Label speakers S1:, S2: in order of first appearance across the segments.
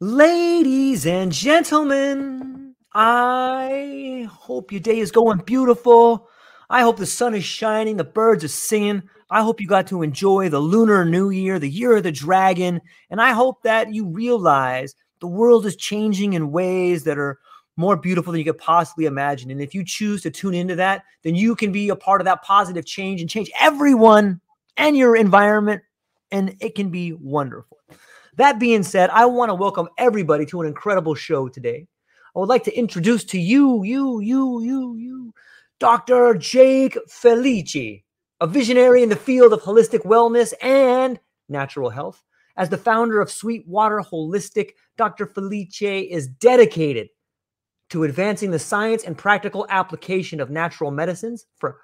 S1: Ladies and gentlemen, I hope your day is going beautiful. I hope the sun is shining, the birds are singing. I hope you got to enjoy the Lunar New Year, the year of the dragon. And I hope that you realize the world is changing in ways that are more beautiful than you could possibly imagine. And if you choose to tune into that, then you can be a part of that positive change and change everyone and your environment. And it can be wonderful. That being said, I want to welcome everybody to an incredible show today. I would like to introduce to you, you, you, you, you, Dr. Jake Felice, a visionary in the field of holistic wellness and natural health. As the founder of Sweetwater Holistic, Dr. Felice is dedicated to advancing the science and practical application of natural medicines for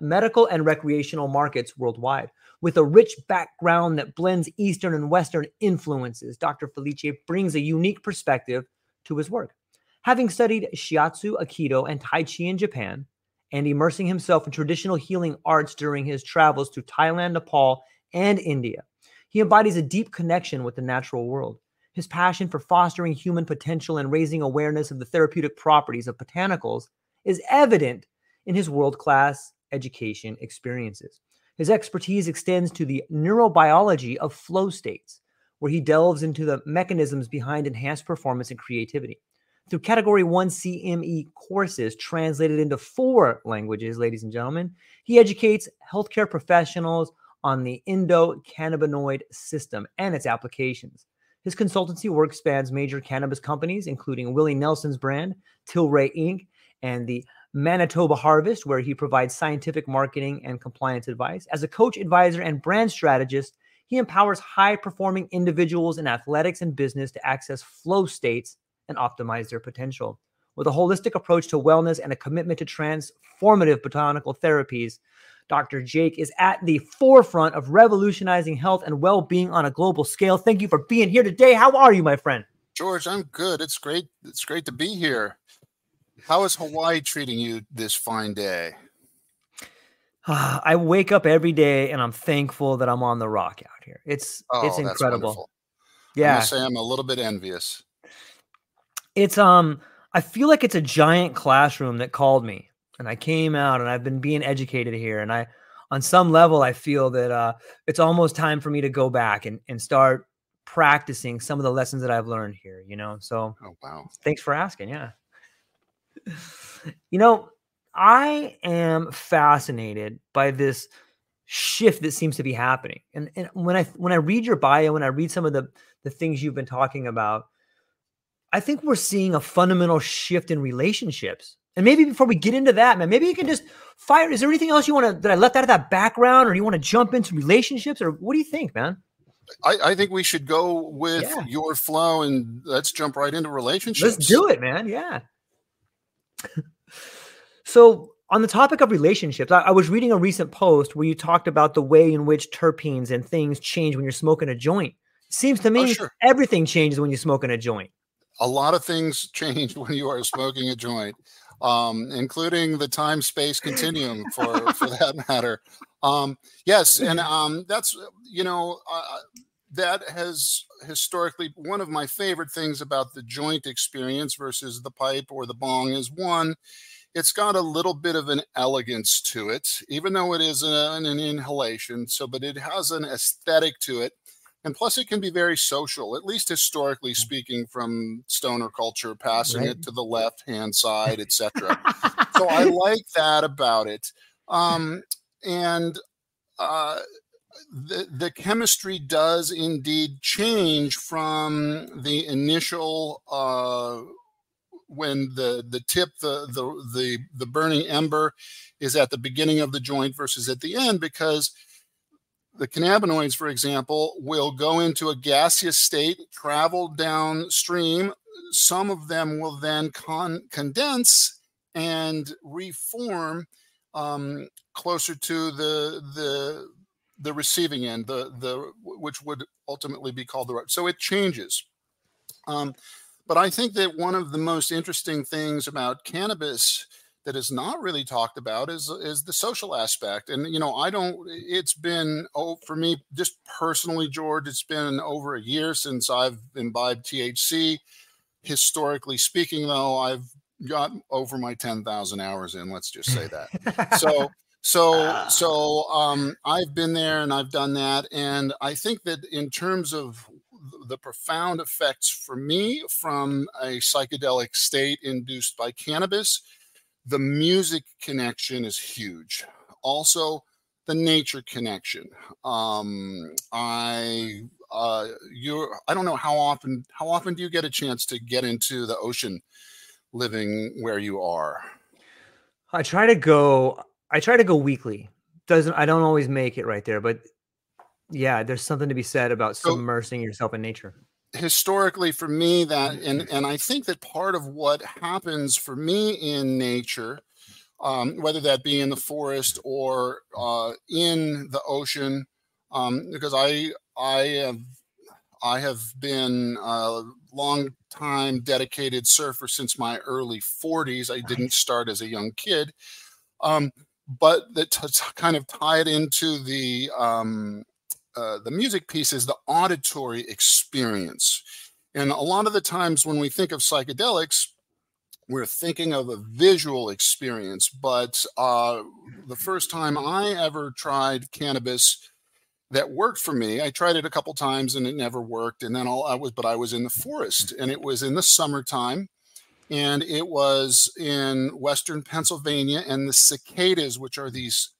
S1: medical and recreational markets worldwide. With a rich background that blends Eastern and Western influences, Dr. Felice brings a unique perspective to his work. Having studied Shiatsu, Aikido, and Tai Chi in Japan, and immersing himself in traditional healing arts during his travels to Thailand, Nepal, and India, he embodies a deep connection with the natural world. His passion for fostering human potential and raising awareness of the therapeutic properties of botanicals is evident in his world class education experiences. His expertise extends to the neurobiology of flow states, where he delves into the mechanisms behind enhanced performance and creativity. Through Category 1 CME courses translated into four languages, ladies and gentlemen, he educates healthcare professionals on the endocannabinoid system and its applications. His consultancy work spans major cannabis companies, including Willie Nelson's brand, Tilray Inc., and the Manitoba Harvest, where he provides scientific marketing and compliance advice. As a coach, advisor, and brand strategist, he empowers high performing individuals in athletics and business to access flow states and optimize their potential. With a holistic approach to wellness and a commitment to transformative botanical therapies, Dr. Jake is at the forefront of revolutionizing health and well being on a global scale. Thank you for being here today. How are you, my friend?
S2: George, I'm good. It's great. It's great to be here. How is Hawaii treating you this fine day?
S1: I wake up every day and I'm thankful that I'm on the rock out here. It's
S2: Oh,
S1: it's incredible. Yeah.
S2: say I'm a little bit envious.
S1: It's um I feel like it's a giant classroom that called me and I came out and I've been being educated here and I on some level I feel that uh it's almost time for me to go back and and start practicing some of the lessons that I've learned here, you know. So
S2: Oh wow.
S1: thanks for asking, yeah. You know, I am fascinated by this shift that seems to be happening. And, and when I when I read your bio, when I read some of the the things you've been talking about, I think we're seeing a fundamental shift in relationships. And maybe before we get into that, man, maybe you can just fire. Is there anything else you want to that I left out of that background, or you want to jump into relationships, or what do you think, man?
S2: I, I think we should go with
S1: Yeah.
S2: your flow and let's jump right into relationships.
S1: Let's do it, man. Yeah. so, on the topic of relationships, I, I was reading a recent post where you talked about the way in which terpenes and things change when you're smoking a joint. Seems to me
S2: sure.
S1: everything changes when you're smoking a joint.
S2: A lot of things change when you are smoking a joint, um, including the time space continuum for for that matter. Um, yes, and um, that's you know uh, that has historically one of my favorite things about the joint experience versus the pipe or the bong is one it's got a little bit of an elegance to it even though it is an, an inhalation so but it has an aesthetic to it and plus it can be very social at least historically speaking from stoner culture passing
S1: Right.
S2: it to the left hand side etc so i like that about it. Um and uh the, the chemistry does indeed change from the initial uh, when the the tip the the the the burning ember is at the beginning of the joint versus at the end because the cannabinoids for example will go into a gaseous state travel downstream. Some of them will then con- condense and reform um, closer to the the the receiving end, the the which would ultimately be called the right. So it changes. Um, but I think that one of the most interesting things about cannabis that is not really talked about is is the social aspect. And you know, I don't. It's been oh for me just personally, George. It's been over a year since I've imbibed THC. Historically speaking, though, I've got over my ten thousand hours in. Let's just say that. so. So, so um, I've been there and I've done that, and I think that in terms of the profound effects for me from a psychedelic state induced by cannabis the music connection is huge. Also, the nature connection. Um, I uh, you I don't know how often how often do you get a chance to get into the ocean living where you are?
S1: I try to go I try to go weekly. Doesn't I don't always make it right there, but yeah, there's something to be said about so, submersing yourself in nature.
S2: Historically for me that and and i think that part of what happens for me in nature um, whether that be in the forest or uh, in the ocean um, because i i have i have been a long time dedicated surfer since my early 40s i didn't start as a young kid. Um, but that to kind of tie it into the um, uh, the music piece is the auditory experience. And a lot of the times when we think of psychedelics, we're thinking of a visual experience. But uh, the first time I ever tried cannabis that worked for me, I tried it a couple times and it never worked. And then all I was, but I was in the forest and it was in the summertime and it was in Western Pennsylvania and the cicadas, which are these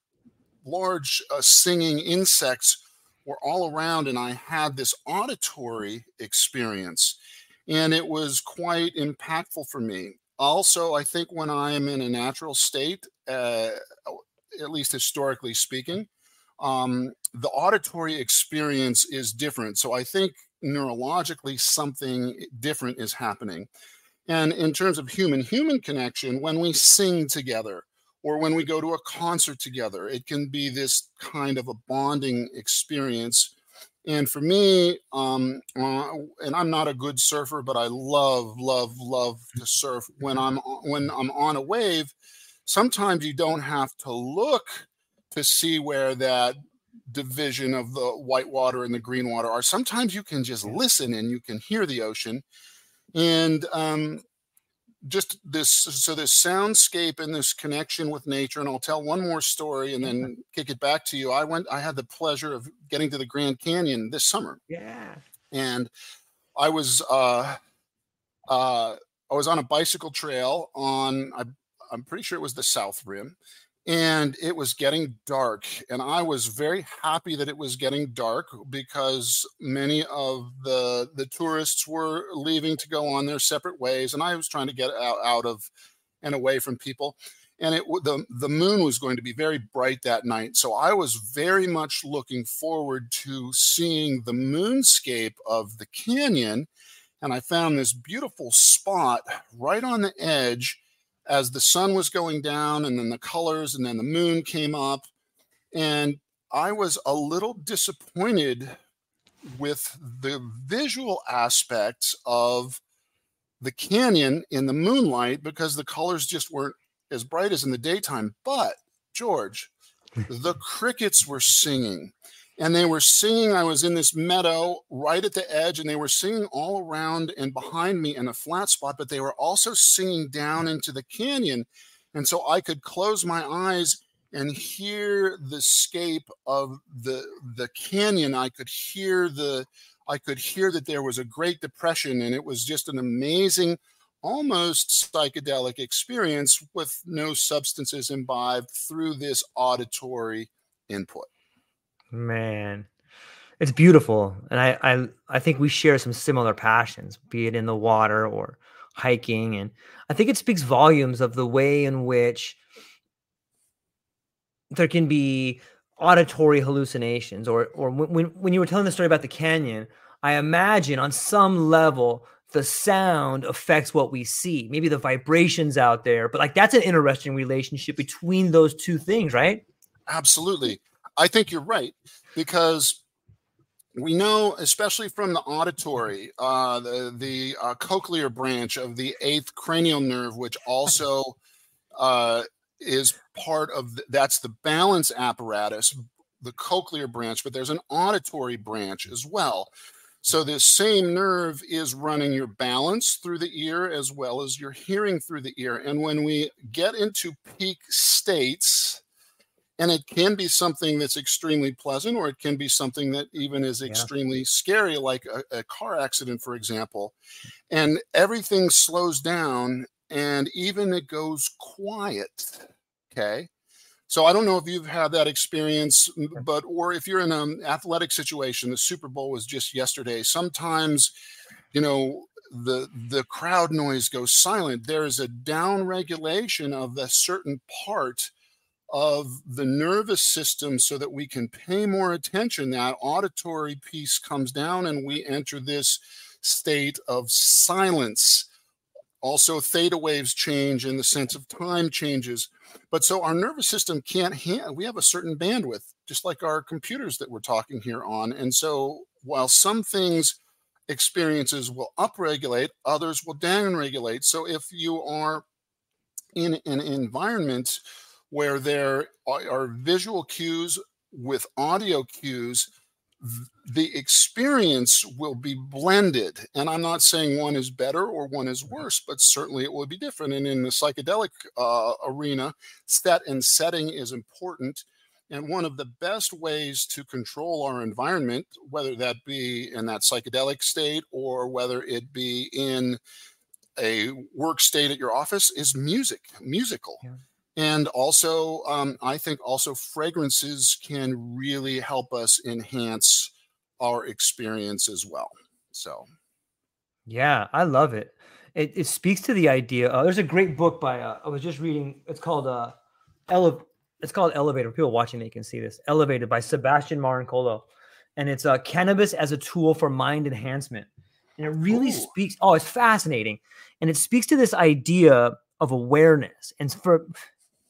S2: large uh, singing insects were all around and I had this auditory experience and it was quite impactful for me. Also, I think when I am in a natural state, uh, at least historically speaking, um, the auditory experience is different. So I think neurologically something different is happening. And in terms of human human connection, when we sing together, or when we go to a concert together. It can be this kind of a bonding experience. And for me, um, uh, and I'm not a good surfer, but I love, love, love to surf. When I'm when I'm on a wave, sometimes you don't have to look to see where that division of the white water and the green water are. Sometimes you can just listen and you can hear the ocean. And um, just this so this soundscape and this connection with nature and i'll tell one more story and then kick it back to you. I went i had the pleasure of getting to the grand canyon this summer.
S1: Yeah.
S2: And i was uh uh i was on a bicycle trail on I, i'm pretty sure it was the south rim and it was getting dark and i was very happy that it was getting dark because many of the the tourists were leaving to go on their separate ways and i was trying to get out, out of and away from people and it the the moon was going to be very bright that night so i was very much looking forward to seeing the moonscape of the canyon and i found this beautiful spot right on the edge as the sun was going down and then the colors and then the moon came up. And i was a little disappointed with the visual aspects of the canyon in the moonlight because the colors just weren't as bright as in the daytime. But george hmm. the crickets were singing and they were singing. I was in this meadow right at the edge, and they were singing all around and behind me in a flat spot, but they were also singing down into the canyon. And so I could close my eyes and hear the scape of the the canyon. I could hear the I could hear that there was a great depression, and it was just an amazing, almost psychedelic experience with no substances imbibed through this auditory input.
S1: Man, it's beautiful, and I, I I think we share some similar passions, be it in the water or hiking, and I think it speaks volumes of the way in which there can be auditory hallucinations, or or when when you were telling the story about the canyon, I imagine on some level the sound affects what we see, maybe the vibrations out there, but like that's an interesting relationship between those two things, right?
S2: Absolutely. I think you're right because we know, especially from the auditory, uh, the the uh, cochlear branch of the eighth cranial nerve, which also uh, is part of the, that's the balance apparatus, the cochlear branch, but there's an auditory branch as well. So this same nerve is running your balance through the ear as well as your hearing through the ear. And when we get into peak states, and it can be something that's extremely pleasant, or it can be something that even is extremely yeah. scary, like a, a car accident, for example. And everything slows down and even it goes quiet. Okay. So I don't know if you've had that experience, but or if you're in an athletic situation, the Super Bowl was just yesterday. Sometimes, you know, the the crowd noise goes silent. There is a down regulation of a certain part of the nervous system so that we can pay more attention. That auditory piece comes down and we enter this state of silence. Also, theta waves change and the sense of time changes. But so our nervous system can't handle, we have a certain bandwidth, just like our computers that we're talking here on. And so while some things, experiences will upregulate, others will downregulate. So if you are in an environment where there are visual cues with audio cues, the experience will be blended. And I'm not saying one is better or one is worse, but certainly it will be different. And in the psychedelic uh, arena, set and setting is important. And one of the best ways to control our environment, whether that be in that psychedelic state or whether it be in a work state at your office, is music, musical. Yeah and also um, i think also fragrances can really help us enhance our experience as well so
S1: yeah i love it it, it speaks to the idea uh, there's a great book by uh, i was just reading it's called uh ele- it's called elevator people watching they can see this elevated by sebastian Marincolo and it's uh, cannabis as a tool for mind enhancement and it really Ooh. speaks oh it's fascinating and it speaks to this idea of awareness and for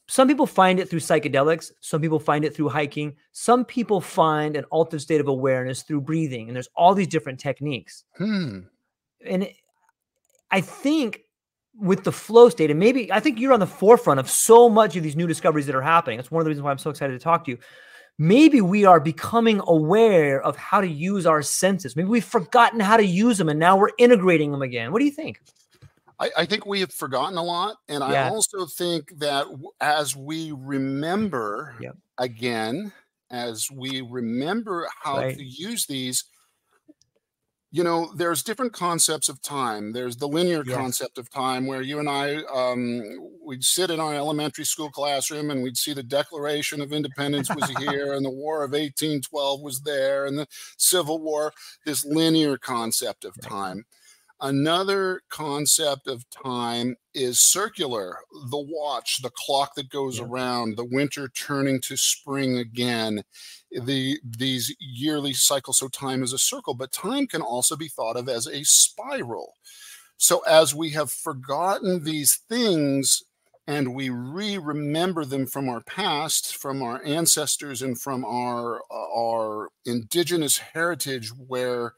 S1: some people find it through psychedelics. Some people find it through hiking. Some people find an altered state of awareness through breathing. And there's all these different techniques.
S2: Hmm.
S1: And I think with the flow state, and maybe I think you're on the forefront of so much of these new discoveries that are happening. That's one of the reasons why I'm so excited to talk to you. Maybe we are becoming aware of how to use our senses. Maybe we've forgotten how to use them and now we're integrating them again. What do you think?
S2: I, I, think we have forgotten a lot. And yeah. I also think that as we remember yep. again, as we remember how right. to use these, you know, there's different concepts of time. There's the linear yes. concept of time where you and I, um, we'd sit in our elementary school classroom and we'd see the Declaration of Independence was here and the War of 1812 was there and the Civil War, this linear concept of right. time. Another concept of time is circular the watch, the clock that goes yeah. around, the winter turning to spring again, the these yearly cycles. So time is a circle, but time can also be thought of as a spiral. So as we have forgotten these things and we re-remember them from our past, from our ancestors, and from our our indigenous heritage, where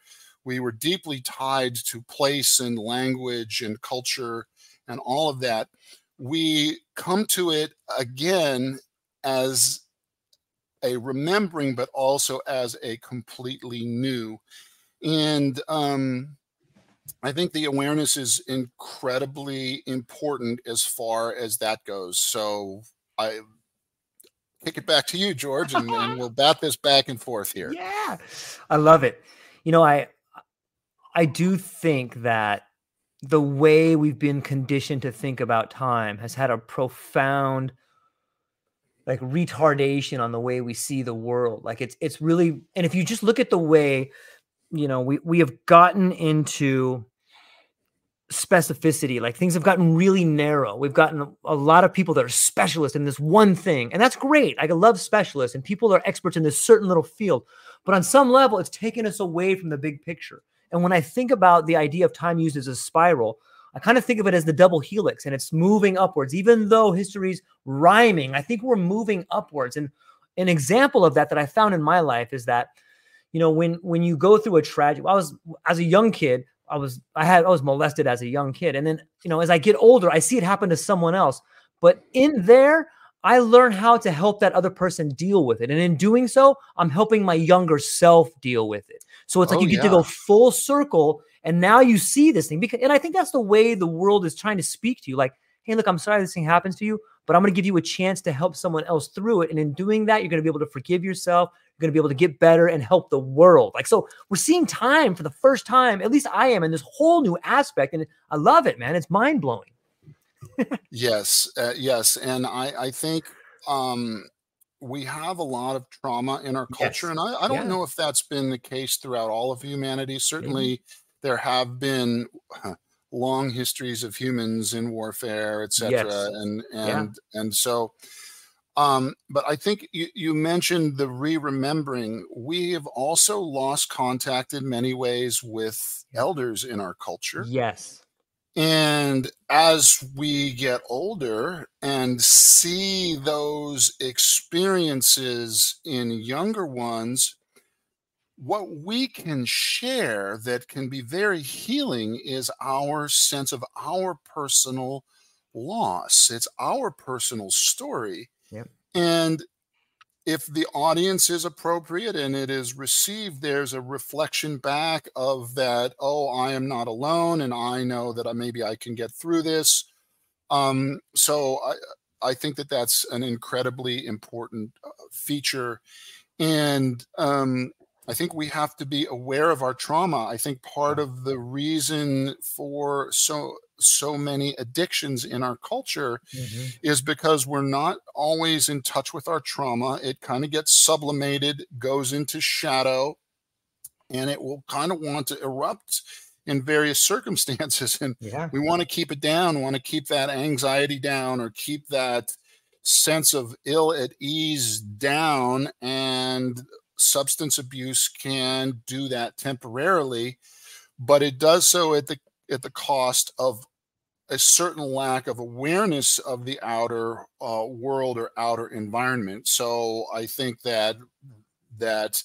S2: we were deeply tied to place and language and culture and all of that. We come to it again as a remembering, but also as a completely new. And um, I think the awareness is incredibly important as far as that goes. So I kick it back to you, George, and, and we'll bat this back and forth here.
S1: Yeah, I love it. You know, I I do think that the way we've been conditioned to think about time has had a profound like retardation on the way we see the world. Like it's it's really and if you just look at the way you know we we have gotten into specificity like things have gotten really narrow. We've gotten a lot of people that are specialists in this one thing and that's great. I love specialists and people are experts in this certain little field but on some level it's taken us away from the big picture and when I think about the idea of time used as a spiral, I kind of think of it as the double helix and it's moving upwards. Even though history's rhyming, I think we're moving upwards. And an example of that that I found in my life is that, you know, when when you go through a tragedy, I was as a young kid, I was I had I was molested as a young kid. And then, you know, as I get older, I see it happen to someone else. But in there, I learn how to help that other person deal with it. And in doing so, I'm helping my younger self deal with it. So it's like
S2: Oh,
S1: you get to go full circle and now you see this thing. Because and I think that's the way the world is trying to speak to you. Like, hey, look, I'm sorry this thing happens to you, but I'm going to give you a chance to help someone else through it. And in doing that, you're going to be able to forgive yourself. You're going to be able to get better and help the world. Like, so we're seeing time for the first time, at least I am, in this whole new aspect. And I love it, man. It's mind blowing.
S2: Yes, uh, yes, and I I think um, we have a lot of trauma in our culture,
S1: Yes.
S2: and I, I don't
S1: Yeah.
S2: know if that's been the case throughout all of humanity. Certainly, there have been long histories of humans in warfare, etc.,
S1: Yes.
S2: and
S1: Yeah.
S2: and and so. Um, but I think you, you mentioned the re-remembering. We have also lost contact in many ways with elders in our culture.
S1: Yes.
S2: And as we get older and see those experiences in younger ones, what we can share that can be very healing is our sense of our personal loss. It's our personal story.
S1: Yep.
S2: And if the audience is appropriate and it is received, there's a reflection back of that, oh, I am not alone and I know that I, maybe I can get through this. Um, so I, I think that that's an incredibly important uh, feature. And um, I think we have to be aware of our trauma. I think part of the reason for so so many addictions in our culture
S1: Mhm.
S2: is because we're not always in touch with our trauma. It kind of gets sublimated, goes into shadow, and it will kind of want to erupt in various circumstances. And
S1: Yeah.
S2: we want to keep it down, want to keep that anxiety down or keep that sense of ill at ease down. And substance abuse can do that temporarily, but it does so at the at the cost of a certain lack of awareness of the outer uh, world or outer environment. So I think that that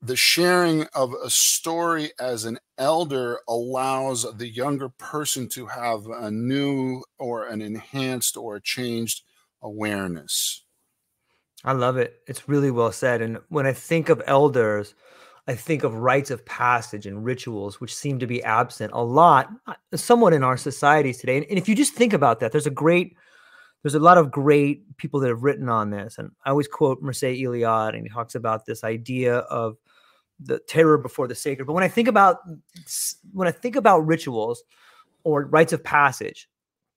S2: the sharing of a story as an elder allows the younger person to have a new or an enhanced or changed awareness.
S1: I love it. It's really well said. And when I think of elders, I think of rites of passage and rituals, which seem to be absent a lot, uh, somewhat in our societies today. And, and if you just think about that, there's a great, there's a lot of great people that have written on this. And I always quote Mircea Eliade, and he talks about this idea of the terror before the sacred. But when I think about when I think about rituals or rites of passage,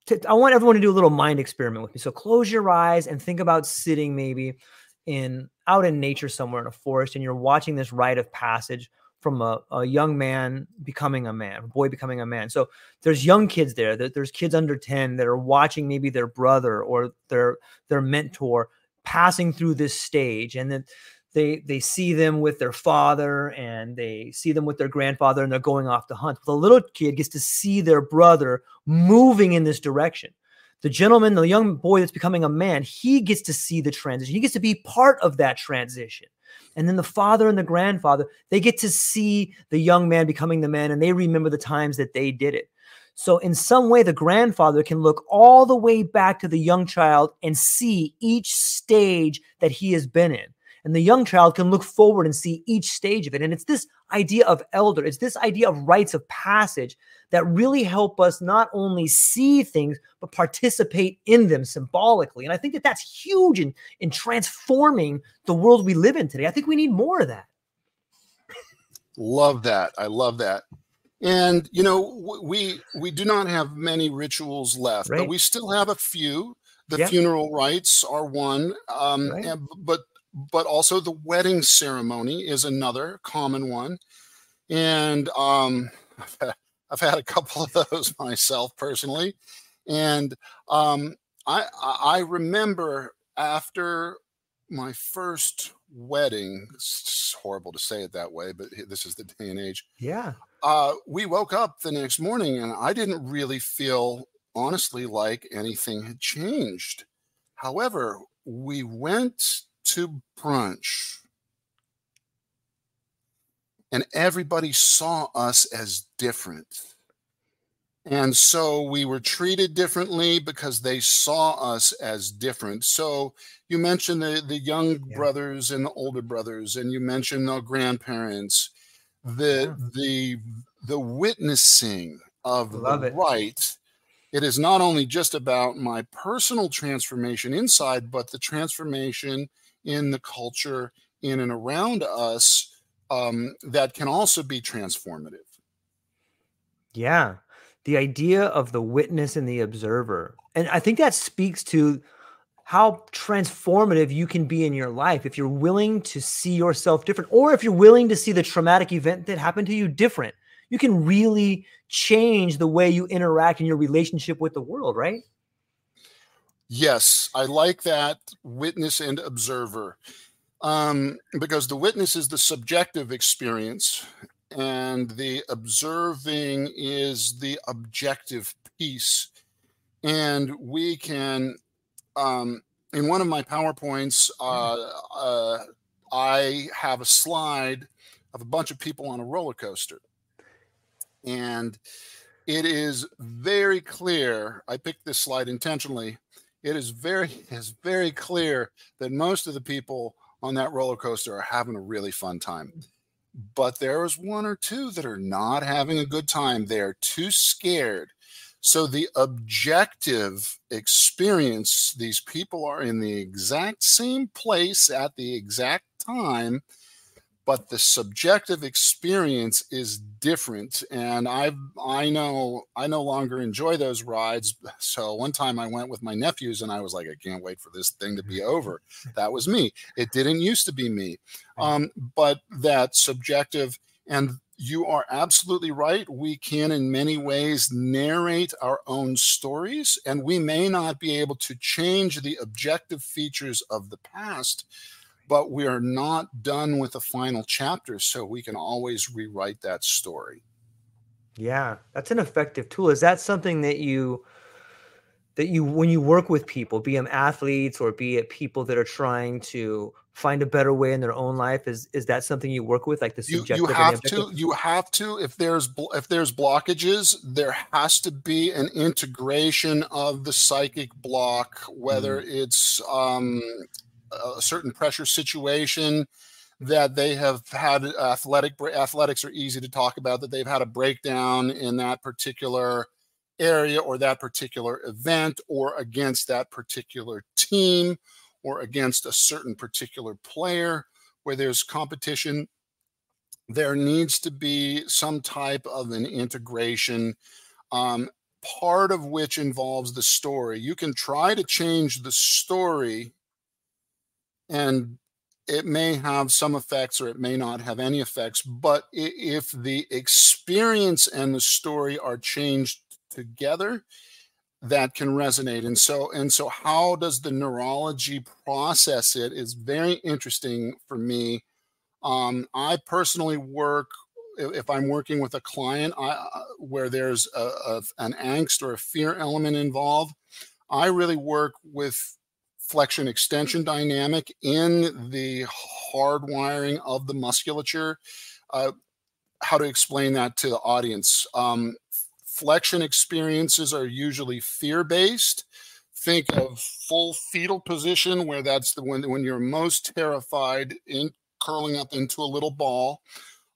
S1: to, I want everyone to do a little mind experiment with me. So close your eyes and think about sitting maybe in out in nature somewhere in a forest, and you're watching this rite of passage from a, a young man becoming a man, a boy becoming a man. So there's young kids there. there- There's kids under 10 that are watching maybe their brother or their their mentor passing through this stage, and then they they see them with their father and they see them with their grandfather and they're going off to hunt. But The little kid gets to see their brother moving in this direction. The gentleman, the young boy that's becoming a man, he gets to see the transition. He gets to be part of that transition. And then the father and the grandfather, they get to see the young man becoming the man and they remember the times that they did it. So, in some way, the grandfather can look all the way back to the young child and see each stage that he has been in and the young child can look forward and see each stage of it and it's this idea of elder it's this idea of rites of passage that really help us not only see things but participate in them symbolically and i think that that's huge in in transforming the world we live in today i think we need more of that
S2: Love that. I love that. And you know, we we do not have many rituals left, but we still have a few. The
S1: Yeah.
S2: funeral rites are one, um,
S1: Right.
S2: and, but but also the wedding ceremony is another common one. And um, I've, had, a couple of those myself personally, and um, I I remember after my first wedding. It's horrible to say it that way, but this is the day and age
S1: yeah
S2: uh, we woke up the next morning and I didn't really feel, honestly, like anything had changed. However, we went to brunch and everybody saw us as different. And so we were treated differently because they saw us as different. So you mentioned the, the young yeah. brothers and the older brothers, and you mentioned the grandparents, the yeah. the the witnessing of Love the it. right. It is not only just about my personal transformation inside, but the transformation in the culture in and around us um, that can also be transformative.
S1: Yeah the idea of the witness and the observer. And I think that speaks to how transformative you can be in your life if you're willing to see yourself different, or if you're willing to see the traumatic event that happened to you different. You can really change the way you interact in your relationship with the world, right?
S2: Yes, I like that witness and observer um, because the witness is the subjective experience and the observing is the objective piece. And we can, um, in one of my PowerPoints, uh, uh, I have a slide of a bunch of people on a roller coaster. And it is very clear. I picked this slide intentionally. It is very, is very clear that most of the people on that roller coaster are having a really fun time mm. but there is one or two that are not having a good time. They're too scared. So the objective experience, these people are in the exact same place at the exact time but the subjective experience is different and i i know i no longer enjoy those rides. So one time i went with my nephews and i was like i can't wait for this thing to be over. That was me. It didn't used to be me. Um, but that subjective and you are absolutely right. We can, in many ways, narrate our own stories, and we may not be able to change the objective features of the past, but we are not done with the final chapter, so we can always rewrite that story.
S1: Yeah, that's an effective tool. Is that something that you that you when you work with people, be them athletes or be it people that are trying to find a better way in their own life? Is is that something you work with, like the subjective?
S2: You, you have to. You have to. If there's if there's blockages, there has to be an integration of the psychic block, whether mm. it's um, a certain pressure situation that they have had athletic athletics are easy to talk about that they've had a breakdown in that particular area or that particular event or against that particular team or against a certain particular player where there's competition. There needs to be some type of an integration um, part of which involves the story. You can try to change the story and it may have some effects or it may not have any effects but if the experience and the story are changed together that can resonate. And so and so how does the neurology process it is very interesting for me. Um, i personally work if i'm working with a client I, uh, where there's a, a, an angst or a fear element involved i really work with flexion extension dynamic in the hardwiring of the musculature. Uh, how to explain that to the audience. Um, flexion experiences are usually fear based. Think of full fetal position, where that's the when, when you're most terrified in curling up into a little ball.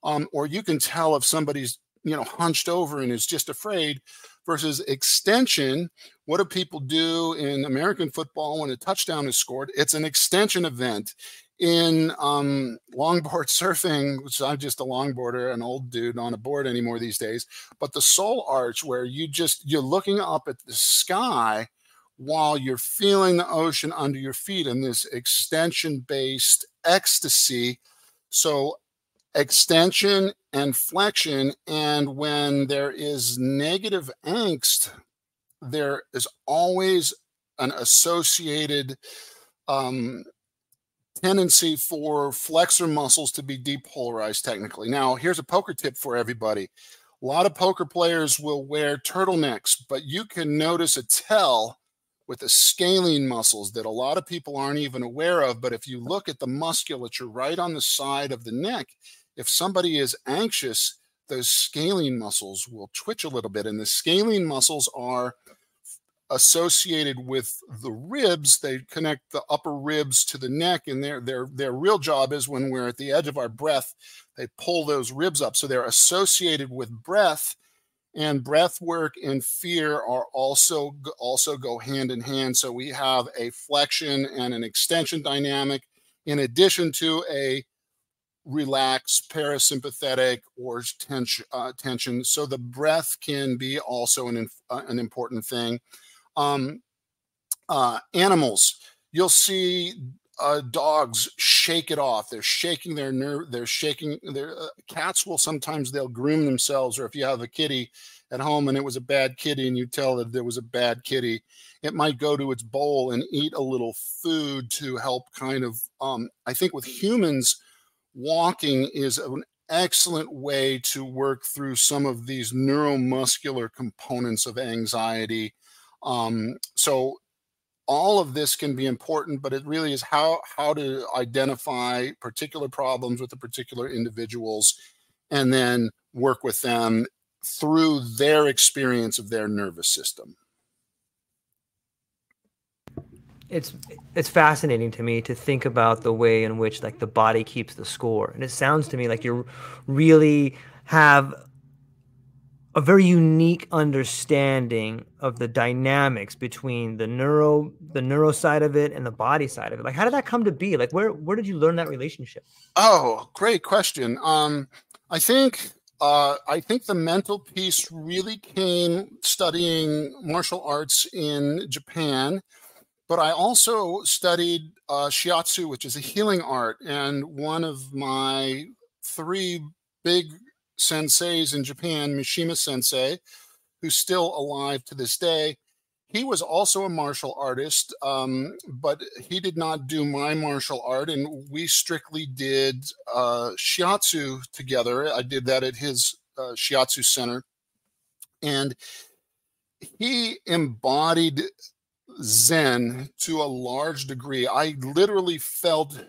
S2: Um, or you can tell if somebody's you know hunched over and is just afraid versus extension. What do people do in American football when a touchdown is scored? It's an extension event. In um, longboard surfing, which I'm just a longboarder, an old dude on a board anymore these days, but the soul arch where you just you're looking up at the sky while you're feeling the ocean under your feet in this extension based ecstasy. So extension and flexion. And when there is negative angst, there is always an associated um, tendency for flexor muscles to be depolarized technically. Now, here's a poker tip for everybody. A lot of poker players will wear turtlenecks, but you can notice a tell with the scalene muscles that a lot of people aren't even aware of. But if you look at the musculature right on the side of the neck, if somebody is anxious, those scalene muscles will twitch a little bit. And the scalene muscles are associated with the ribs. They connect the upper ribs to the neck, and their their their real job is when we're at the edge of our breath, they pull those ribs up. So they're associated with breath, and breath work and fear are also also go hand in hand. So we have a flexion and an extension dynamic, in addition to a relaxed parasympathetic or tension, uh, tension. So the breath can be also an, uh, an important thing. Um, uh, animals, you'll see uh, dogs shake it off. They're shaking their nerve. They're shaking their uh, cats will sometimes they'll groom themselves. Or if you have a kitty at home and it was a bad kitty and you tell that there was a bad kitty, it might go to its bowl and eat a little food to help kind of. Um, I think with humans, walking is an excellent way to work through some of these neuromuscular components of anxiety um, so all of this can be important, but it really is how how to identify particular problems with the particular individuals, and then work with them through their experience of their nervous system.
S1: It's it's fascinating to me to think about the way in which like the body keeps the score, and it sounds to me like you really have a very unique understanding of the dynamics between the neuro the neuro side of it and the body side of it. Like how did that come to be? Like where where did you learn that relationship?
S2: Oh great question. Um i think uh, I think the mental piece really came studying martial arts in Japan, but I also studied uh, shiatsu, which is a healing art. And one of my three big senseis in Japan, Mishima Sensei, who's still alive to this day. He was also a martial artist, um, but he did not do my martial art, and we strictly did uh, shiatsu together. I did that at his uh, shiatsu center, and he embodied Zen to a large degree. I literally felt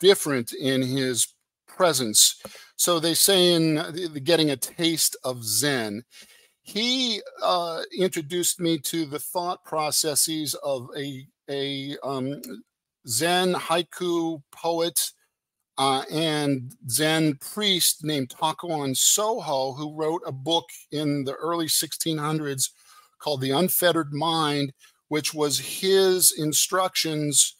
S2: different in his presence. So they say in getting a taste of Zen, he uh, introduced me to the thought processes of a a um, Zen haiku poet uh, and Zen priest named Takuan Soho, who wrote a book in the early 1600s called The Unfettered Mind, which was his instructions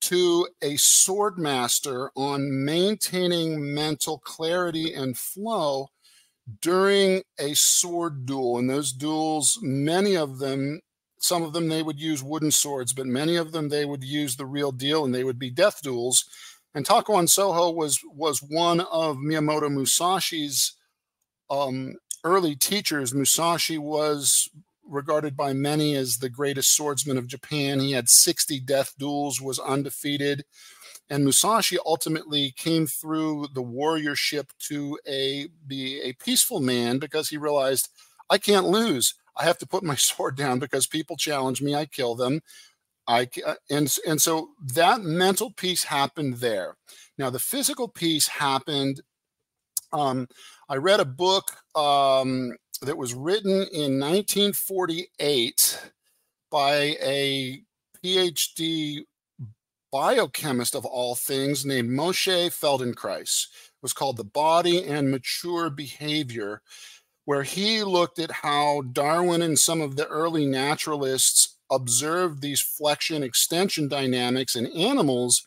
S2: to a sword master on maintaining mental clarity and flow during a sword duel. And those duels, many of them, some of them they would use wooden swords, but many of them they would use the real deal and they would be death duels. And Takuan Soho was was one of Miyamoto Musashi's um, early teachers. Musashi was regarded by many as the greatest swordsman of Japan. He had 60 death duels, was undefeated. And Musashi ultimately came through the warriorship to a be a peaceful man because he realized I can't lose. I have to put my sword down because people challenge me, I kill them. I uh, and and so that mental piece happened there. Now the physical piece happened. Um, I read a book um, that was written in 1948 by a PhD biochemist of all things named Moshe Feldenkrais. It was called The Body and Mature Behavior, where he looked at how Darwin and some of the early naturalists observed these flexion extension dynamics in animals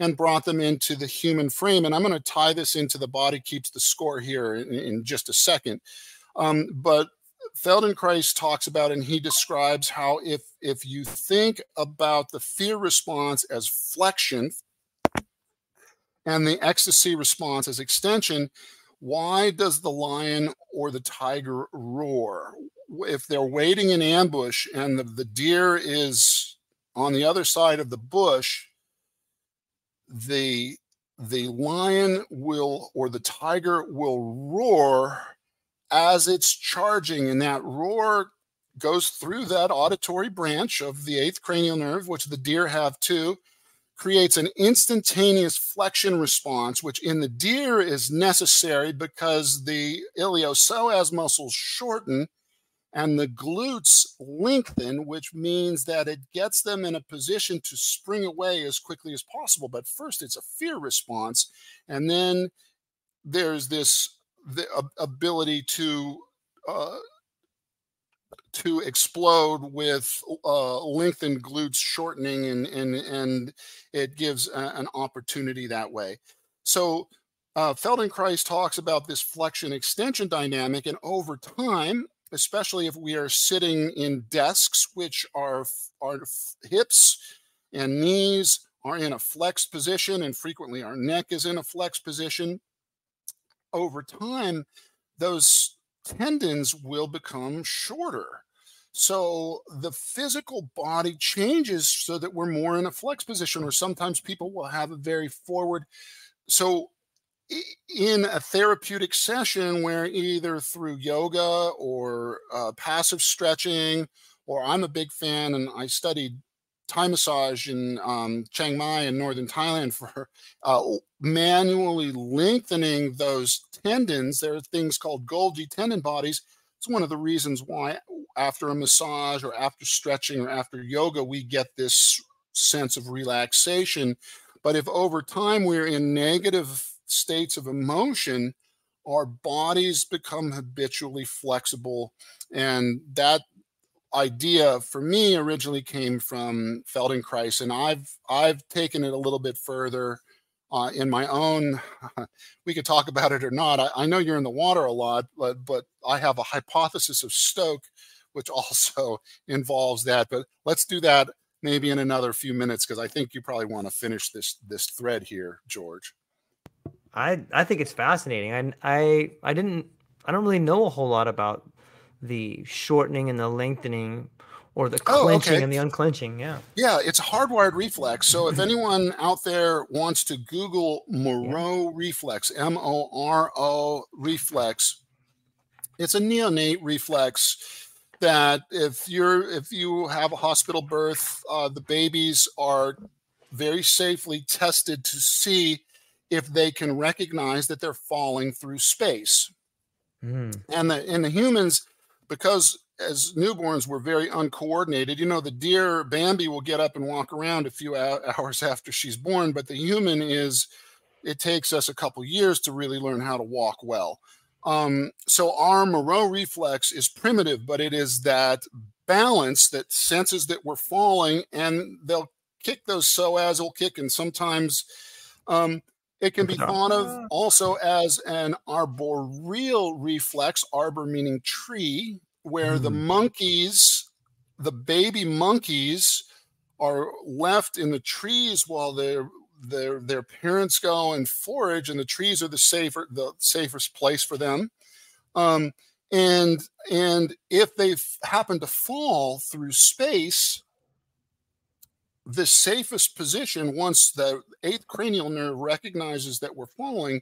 S2: and brought them into the human frame. And I'm going to tie this into the body keeps the score here in, in just a second. Um, but Feldenkrais talks about and he describes how if if you think about the fear response as flexion and the ecstasy response as extension, why does the lion or the tiger roar? If they're waiting in ambush and the, the deer is on the other side of the bush, the the lion will or the tiger will roar as it's charging, and that roar goes through that auditory branch of the eighth cranial nerve, which the deer have too, creates an instantaneous flexion response, which in the deer is necessary because the iliopsoas muscles shorten and the glutes lengthen, which means that it gets them in a position to spring away as quickly as possible. But first, it's a fear response, and then there's this the ability to uh, to explode with uh, lengthened glutes shortening and and and it gives a, an opportunity that way. So uh, Feldenkrais talks about this flexion extension dynamic, and over time, especially if we are sitting in desks, which are our hips and knees are in a flexed position, and frequently our neck is in a flexed position. Over time, those tendons will become shorter. So the physical body changes so that we're more in a flex position, or sometimes people will have a very forward. So in a therapeutic session where either through yoga or uh, passive stretching, or I'm a big fan and I studied Thai massage in um, Chiang Mai in northern Thailand for uh, manually lengthening those tendons. There are things called Golgi tendon bodies. It's one of the reasons why after a massage or after stretching or after yoga, we get this sense of relaxation. But if over time we're in negative states of emotion, our bodies become habitually flexible. And that idea for me originally came from Feldenkrais, and I've I've taken it a little bit further uh, in my own. we could talk about it or not. I, I, know you're in the water a lot, but but I have a hypothesis of Stoke, which also involves that. But let's do that maybe in another few minutes because I think you probably want to finish this this thread here, George.
S1: I I think it's fascinating. I I I didn't I don't really know a whole lot about the shortening and the lengthening or the clenching oh, okay. and the unclenching. Yeah.
S2: Yeah, it's a hardwired reflex. So if anyone out there wants to Google Moro yeah. reflex, M O R O reflex, it's a neonate reflex that if you're if you have a hospital birth, uh, the babies are very safely tested to see if they can recognize that they're falling through space. Mm. And the in the humans, because as newborns we're very uncoordinated. You know, the deer Bambi will get up and walk around a few hours after she's born, but the human is it takes us a couple years to really learn how to walk well. Um, so our Moro reflex is primitive, but it is that balance that senses that we're falling, and they'll kick those so as will kick, and sometimes um, it can be thought of also as an arboreal reflex, arbor meaning tree, where mm. the monkeys, the baby monkeys, are left in the trees while their their their parents go and forage, and the trees are the safer the safest place for them. Um, and and if they happen to fall through space, the safest position once the eighth cranial nerve recognizes that we're falling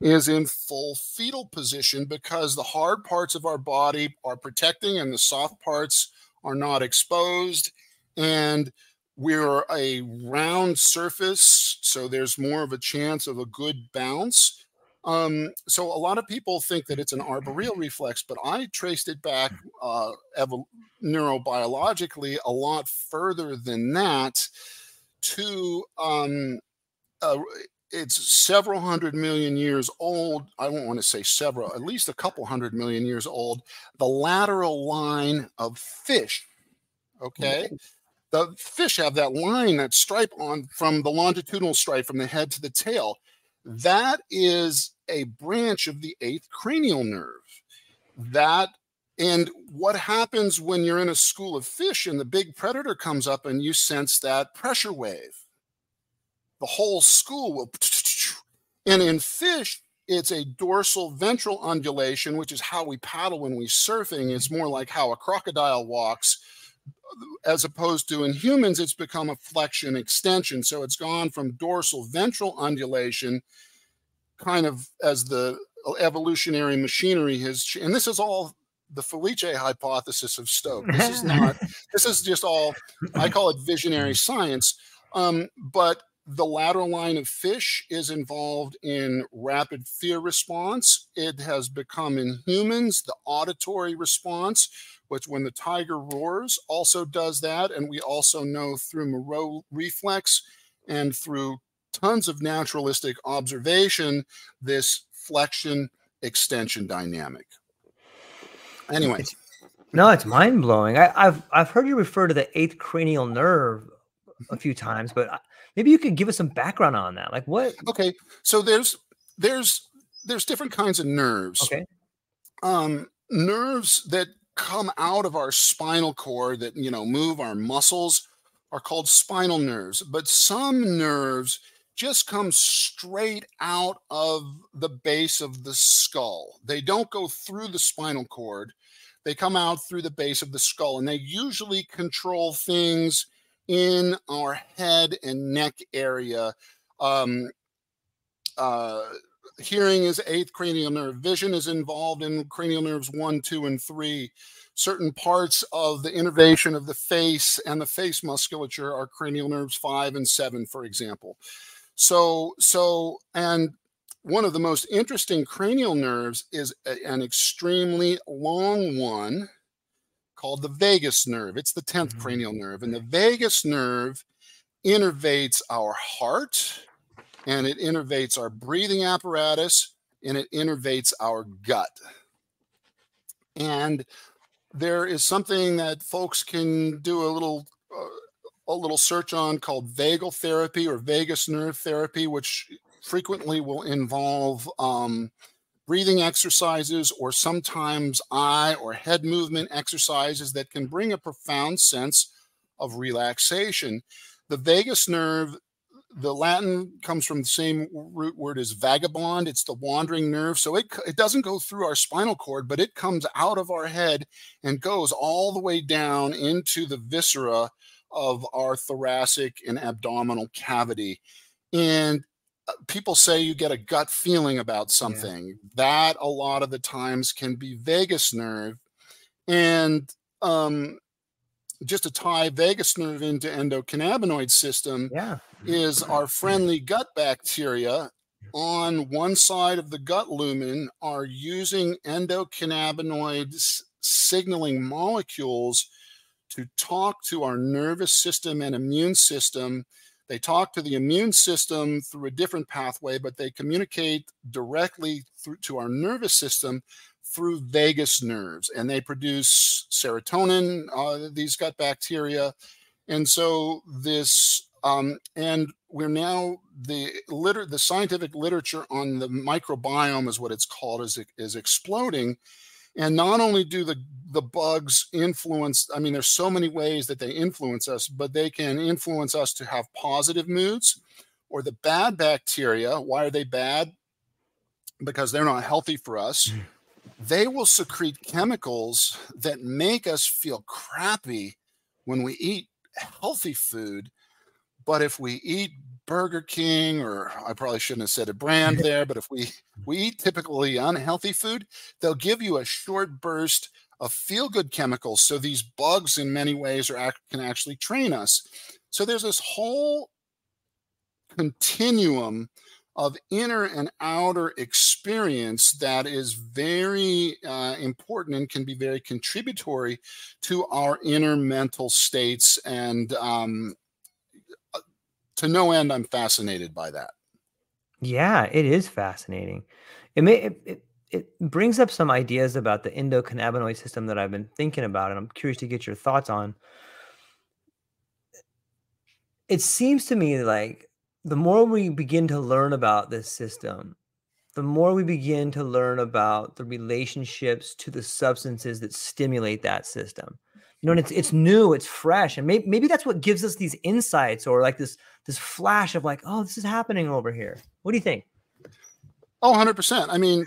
S2: is in full fetal position because the hard parts of our body are protecting and the soft parts are not exposed. And we're a round surface so there's more of a chance of a good bounce um, so a lot of people think that it's an arboreal reflex, but I traced it back uh, neurobiologically a lot further than that to um, uh, it's several hundred million years old. I won't want to say several, at least a couple hundred million years old. The lateral line of fish. Okay. The fish have that line, that stripe on from the longitudinal stripe from the head to the tail. That is a branch of the eighth cranial nerve. That and what happens when you're in a school of fish and the big predator comes up and you sense that pressure wave? The whole school will. And in fish, it's a dorsal ventral undulation, which is how we paddle when we're surfing. It's more like how a crocodile walks, as opposed to in humans, it's become a flexion extension. So it's gone from dorsal ventral undulation kind of as the evolutionary machinery has, and this is all the Felice hypothesis of Stoke. This is not, this is just all, I call it visionary science. Um, but the lateral line of fish is involved in rapid fear response. It has become in humans the auditory response, which when the tiger roars also does that. And we also know through Moro reflex and through tons of naturalistic observation this flexion extension dynamic. Anyway.
S1: No, it's mind blowing. I've I've heard you refer to the eighth cranial nerve a few times, but uh, maybe you could give us some background on that. Like what?
S2: Okay, so there's there's there's different kinds of nerves.
S1: Okay.
S2: Um, nerves that come out of our spinal cord that you know move our muscles are called spinal nerves, but some nerves just come straight out of the base of the skull. They don't go through the spinal cord. They come out through the base of the skull and they usually control things in our head and neck area. Um, uh, hearing is eighth cranial nerve. Vision is involved in cranial nerves one, two, and three. Certain parts of the innervation of the face and the face musculature are cranial nerves five and seven, for example. So, so, and one of the most interesting cranial nerves is a, an extremely long one called the vagus nerve. It's the 10th mm-hmm. cranial nerve. And the vagus nerve innervates our heart and it innervates our breathing apparatus and it innervates our gut. And there is something that folks can do a little uh, a little search on called vagal therapy or vagus nerve therapy, which frequently will involve um, breathing exercises or sometimes eye or head movement exercises that can bring a profound sense of relaxation. The vagus nerve, the Latin comes from the same root word as vagabond. It's the wandering nerve. So it, it doesn't go through our spinal cord, but it comes out of our head and goes all the way down into the viscera of our thoracic and abdominal cavity. And uh, people say you get a gut feeling about something. Yeah. That a lot of the times can be vagus nerve. And um, just to tie vagus nerve into endocannabinoid system
S1: yeah.
S2: is our friendly gut bacteria on one side of the gut lumen are using endocannabinoids signaling molecules to talk to our nervous system and immune system they talk to the immune system through a different pathway, but they communicate directly through to our nervous system through vagus nerves, and they produce serotonin. Uh, these gut bacteria, and so this um, and we're now the liter the scientific literature on the microbiome is what it's called is is exploding and not only do the the bugs influence i mean there's so many ways that they influence us but they can influence us to have positive moods or the bad bacteria. Why are they bad? Because they're not healthy for us. Mm. they will secrete chemicals that make us feel crappy when we eat healthy food. But if we eat Burger King, or I probably shouldn't have said a brand there, but if we we eat typically unhealthy food, they'll give you a short burst of feel good chemicals. So these bugs, in many ways, are can actually train us. So there's this whole continuum of inner and outer experience that is very uh, important and can be very contributory to our inner mental states and um, to no end, I'm fascinated by that.
S1: Yeah, it is fascinating. It may it, it, it brings up some ideas about the endocannabinoid system that I've been thinking about, and I'm curious to get your thoughts on. It seems to me like the more we begin to learn about this system, the more we begin to learn about the relationships to the substances that stimulate that system you know, and it's it's new, it's fresh, and maybe maybe that's what gives us these insights or like this this flash of like, oh, this is happening over here. What do you think?
S2: Oh, 100%. I mean,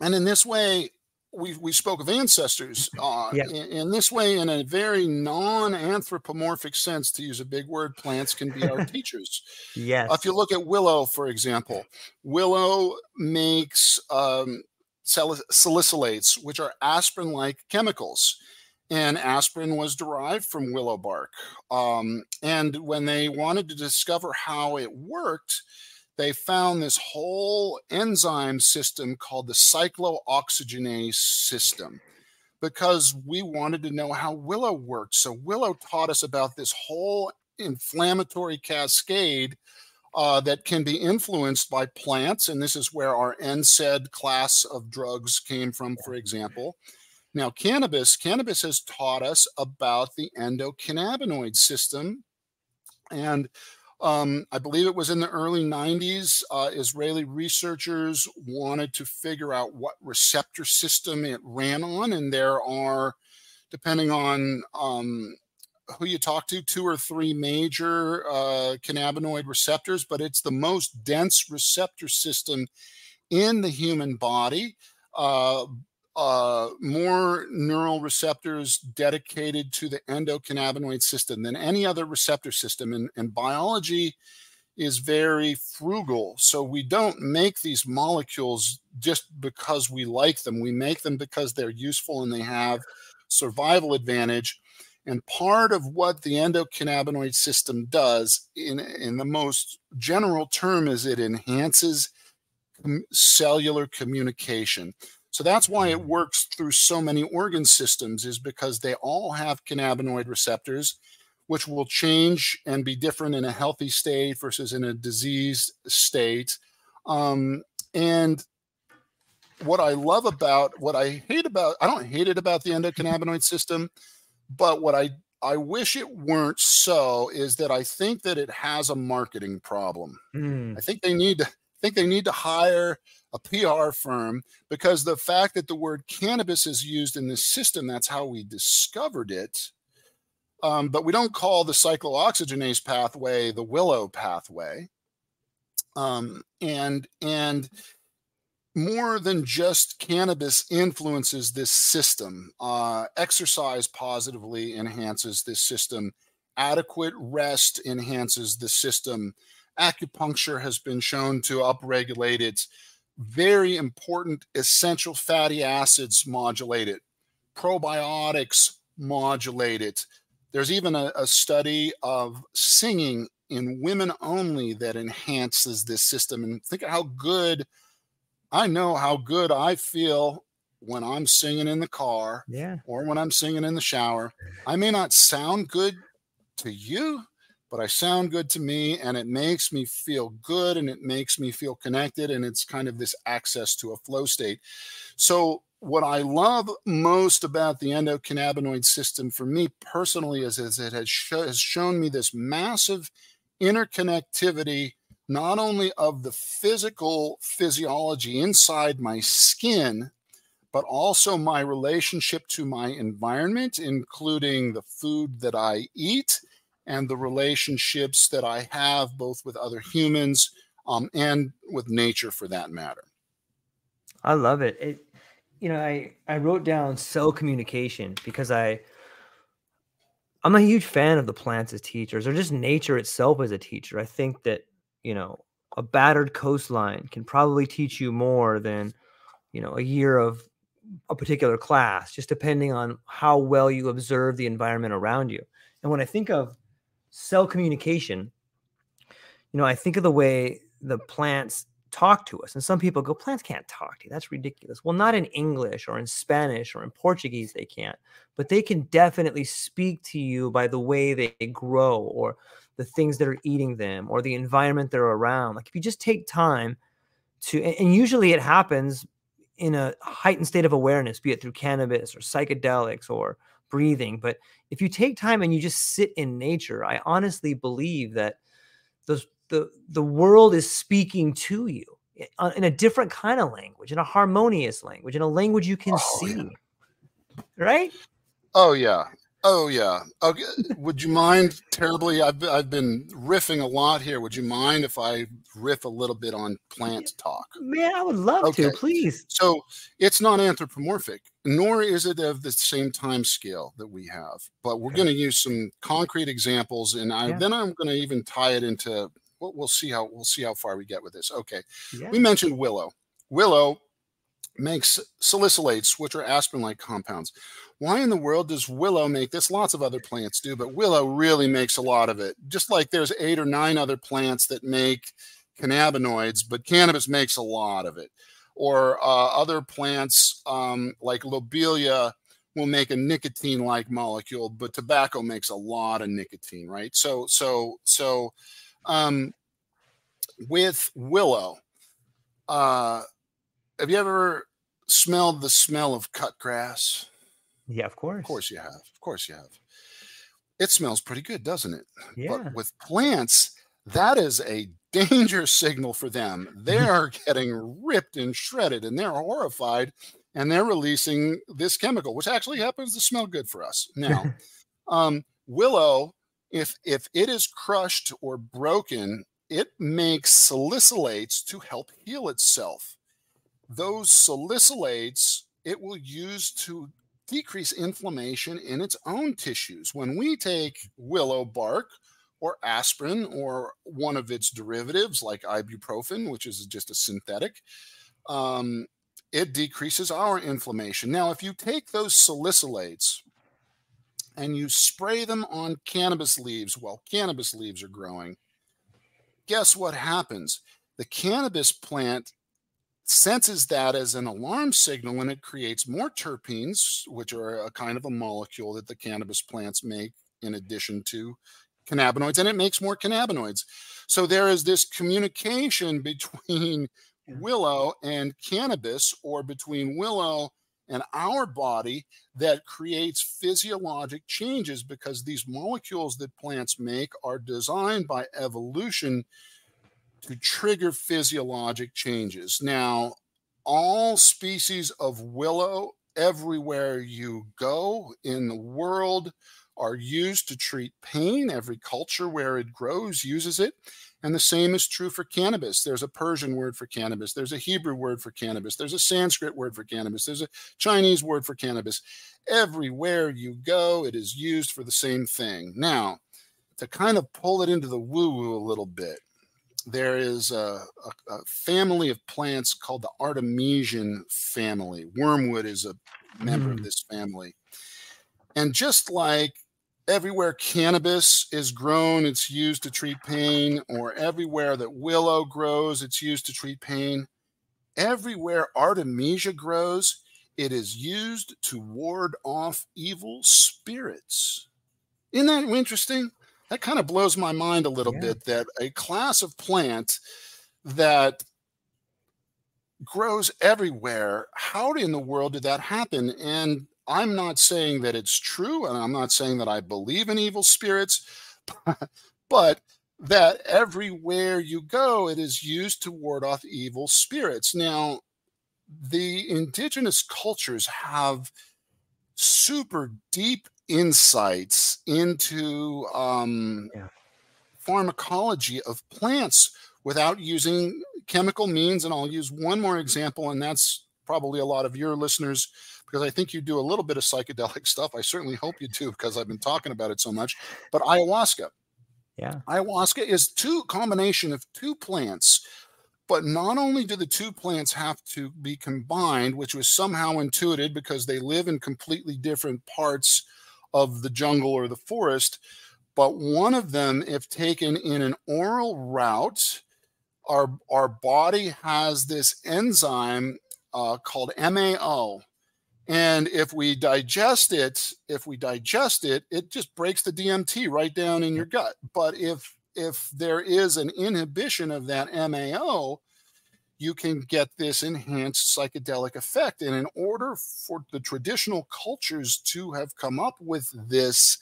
S2: and in this way, we we spoke of ancestors. Uh, yeah. in, in, this way, in a very non-anthropomorphic sense, to use a big word, plants can be our teachers.
S1: Yes.
S2: Uh, if you look at willow, for example, willow makes um, salicylates, which are aspirin-like chemicals and aspirin was derived from willow bark. Um, and when they wanted to discover how it worked, they found this whole enzyme system called the cyclooxygenase system because we wanted to know how willow worked. So willow taught us about this whole inflammatory cascade uh, that can be influenced by plants. And this is where our NSAID class of drugs came from, for example. Now, cannabis, cannabis has taught us about the endocannabinoid system. And um, I believe it was in the early 90s, uh, Israeli researchers wanted to figure out what receptor system it ran on. And there are, depending on um, who you talk to, two or three major uh, cannabinoid receptors, but it's the most dense receptor system in the human body. Uh, uh, more neural receptors dedicated to the endocannabinoid system than any other receptor system. And, and biology is very frugal. So we don't make these molecules just because we like them. We make them because they're useful and they have survival advantage. And part of what the endocannabinoid system does, in, in the most general term, is it enhances cellular communication. So that's why it works through so many organ systems, is because they all have cannabinoid receptors, which will change and be different in a healthy state versus in a diseased state. Um, and what I love about what I hate about, I don't hate it about the endocannabinoid system but what I I wish it weren't so is that I think that it has a marketing problem. Mm. I think they need to I think they need to hire a PR firm because the fact that the word cannabis is used in this system, that's how we discovered it. Um, but we don't call the cyclooxygenase pathway the willow pathway. Um, and and more than just cannabis influences this system. Uh, exercise positively enhances this system. Adequate rest enhances the system. Acupuncture has been shown to upregulate it. Very important essential fatty acids modulate it. Probiotics modulate it. There's even a, a study of singing in women only that enhances this system. And think of how good I know how good I feel when I'm singing in the car
S1: yeah.
S2: or when I'm singing in the shower. I may not sound good to you, but I sound good to me and it makes me feel good and it makes me feel connected. And it's kind of this access to a flow state. So, what I love most about the endocannabinoid system for me personally is, is it has, has shown me this massive interconnectivity not only of the physical physiology inside my skin, but also my relationship to my environment, including the food that I eat and the relationships that I have both with other humans um, and with nature for that matter.
S1: I love it. it. You know, I, I wrote down cell communication because I I'm a huge fan of the plants as teachers or just nature itself as a teacher. I think that you know, a battered coastline can probably teach you more than, you know, a year of a particular class, just depending on how well you observe the environment around you. And when I think of cell communication, you know, I think of the way the plants talk to us. And some people go, plants can't talk to you. That's ridiculous. Well, not in English or in Spanish or in Portuguese, they can't, but they can definitely speak to you by the way they grow or the things that are eating them or the environment they're around. Like if you just take time to, and usually it happens in a heightened state of awareness, be it through cannabis or psychedelics or breathing. But if you take time and you just sit in nature, I honestly believe that the the the world is speaking to you uh, in a different kind of language, in a harmonious language, in a language you can oh, see. Yeah. Right?
S2: Oh yeah, Oh yeah. Okay. Would you mind terribly? I've I've been riffing a lot here. Would you mind if I riff a little bit on plant talk?
S1: Man, I would love okay. to. Please.
S2: So it's not anthropomorphic, nor is it of the same time scale that we have. But we're okay. going to use some concrete examples, and I, yeah. then I'm going to even tie it into. We'll, we'll see how we'll see how far we get with this. Okay. Yeah. We mentioned willow. Willow makes salicylates, which are aspirin-like compounds. Why in the world does willow make this? Lots of other plants do, but willow really makes a lot of it. Just like there's eight or nine other plants that make cannabinoids, but cannabis makes a lot of it. Or uh, other plants um, like lobelia will make a nicotine-like molecule, but tobacco makes a lot of nicotine, right? So, so, so, um, with willow, uh, have you ever smelled the smell of cut grass?
S1: Yeah, of course.
S2: Of course you have. Of course you have. It smells pretty good, doesn't it?
S1: Yeah.
S2: But with plants, that is a danger signal for them. They are getting ripped and shredded and they're horrified and they're releasing this chemical, which actually happens to smell good for us. Now, um, willow, if if it is crushed or broken, it makes salicylates to help heal itself. Those salicylates it will use to decrease inflammation in its own tissues. When we take willow bark or aspirin or one of its derivatives like ibuprofen, which is just a synthetic, um, it decreases our inflammation. Now, if you take those salicylates and you spray them on cannabis leaves while cannabis leaves are growing, guess what happens? The cannabis plant senses that as an alarm signal and it creates more terpenes, which are a kind of a molecule that the cannabis plants make in addition to cannabinoids, and it makes more cannabinoids. So there is this communication between willow and cannabis, or between willow and our body, that creates physiologic changes because these molecules that plants make are designed by evolution to trigger physiologic changes. Now, all species of willow, everywhere you go in the world, are used to treat pain. Every culture where it grows uses it. And the same is true for cannabis. There's a Persian word for cannabis. There's a Hebrew word for cannabis. There's a Sanskrit word for cannabis. There's a Chinese word for cannabis. Everywhere you go, it is used for the same thing. Now, to kind of pull it into the woo woo a little bit, there is a, a, a, family of plants called the Artemisian family. Wormwood is a member mm. of this family. And just like everywhere cannabis is grown, it's used to treat pain, or everywhere that willow grows, it's used to treat pain. Everywhere Artemisia grows, it is used to ward off evil spirits. Isn't that interesting? That kind of blows my mind a little yeah. bit that a class of plant that grows everywhere, how in the world did that happen? And I'm not saying that it's true, and I'm not saying that I believe in evil spirits, but that everywhere you go, it is used to ward off evil spirits. Now, the indigenous cultures have super deep insights into um, yeah. pharmacology of plants without using chemical means. And I'll use one more example, and that's probably a lot of your listeners because I think you do a little bit of psychedelic stuff. I certainly hope you do because I've been talking about it so much. But ayahuasca.
S1: Yeah.
S2: Ayahuasca is two combination of two plants. But not only do the two plants have to be combined, which was somehow intuited because they live in completely different parts of the jungle or the forest, but one of them, if taken in an oral route, our, our body has this enzyme uh, called MAO, and if we digest it, if we digest it, it just breaks the DMT right down in your gut. But if if there is an inhibition of that MAO, you can get this enhanced psychedelic effect. And in order for the traditional cultures to have come up with this,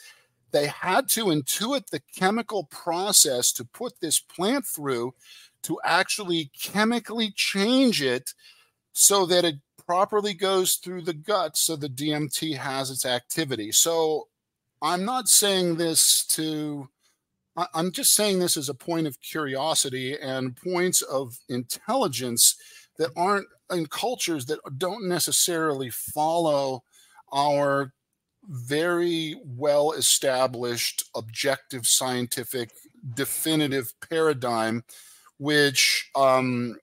S2: they had to intuit the chemical process to put this plant through to actually chemically change it so that it properly goes through the gut so the DMT has its activity. So I'm not saying this to, I'm just saying this as a point of curiosity and points of intelligence that aren't in cultures that don't necessarily follow our very well established objective scientific definitive paradigm which um,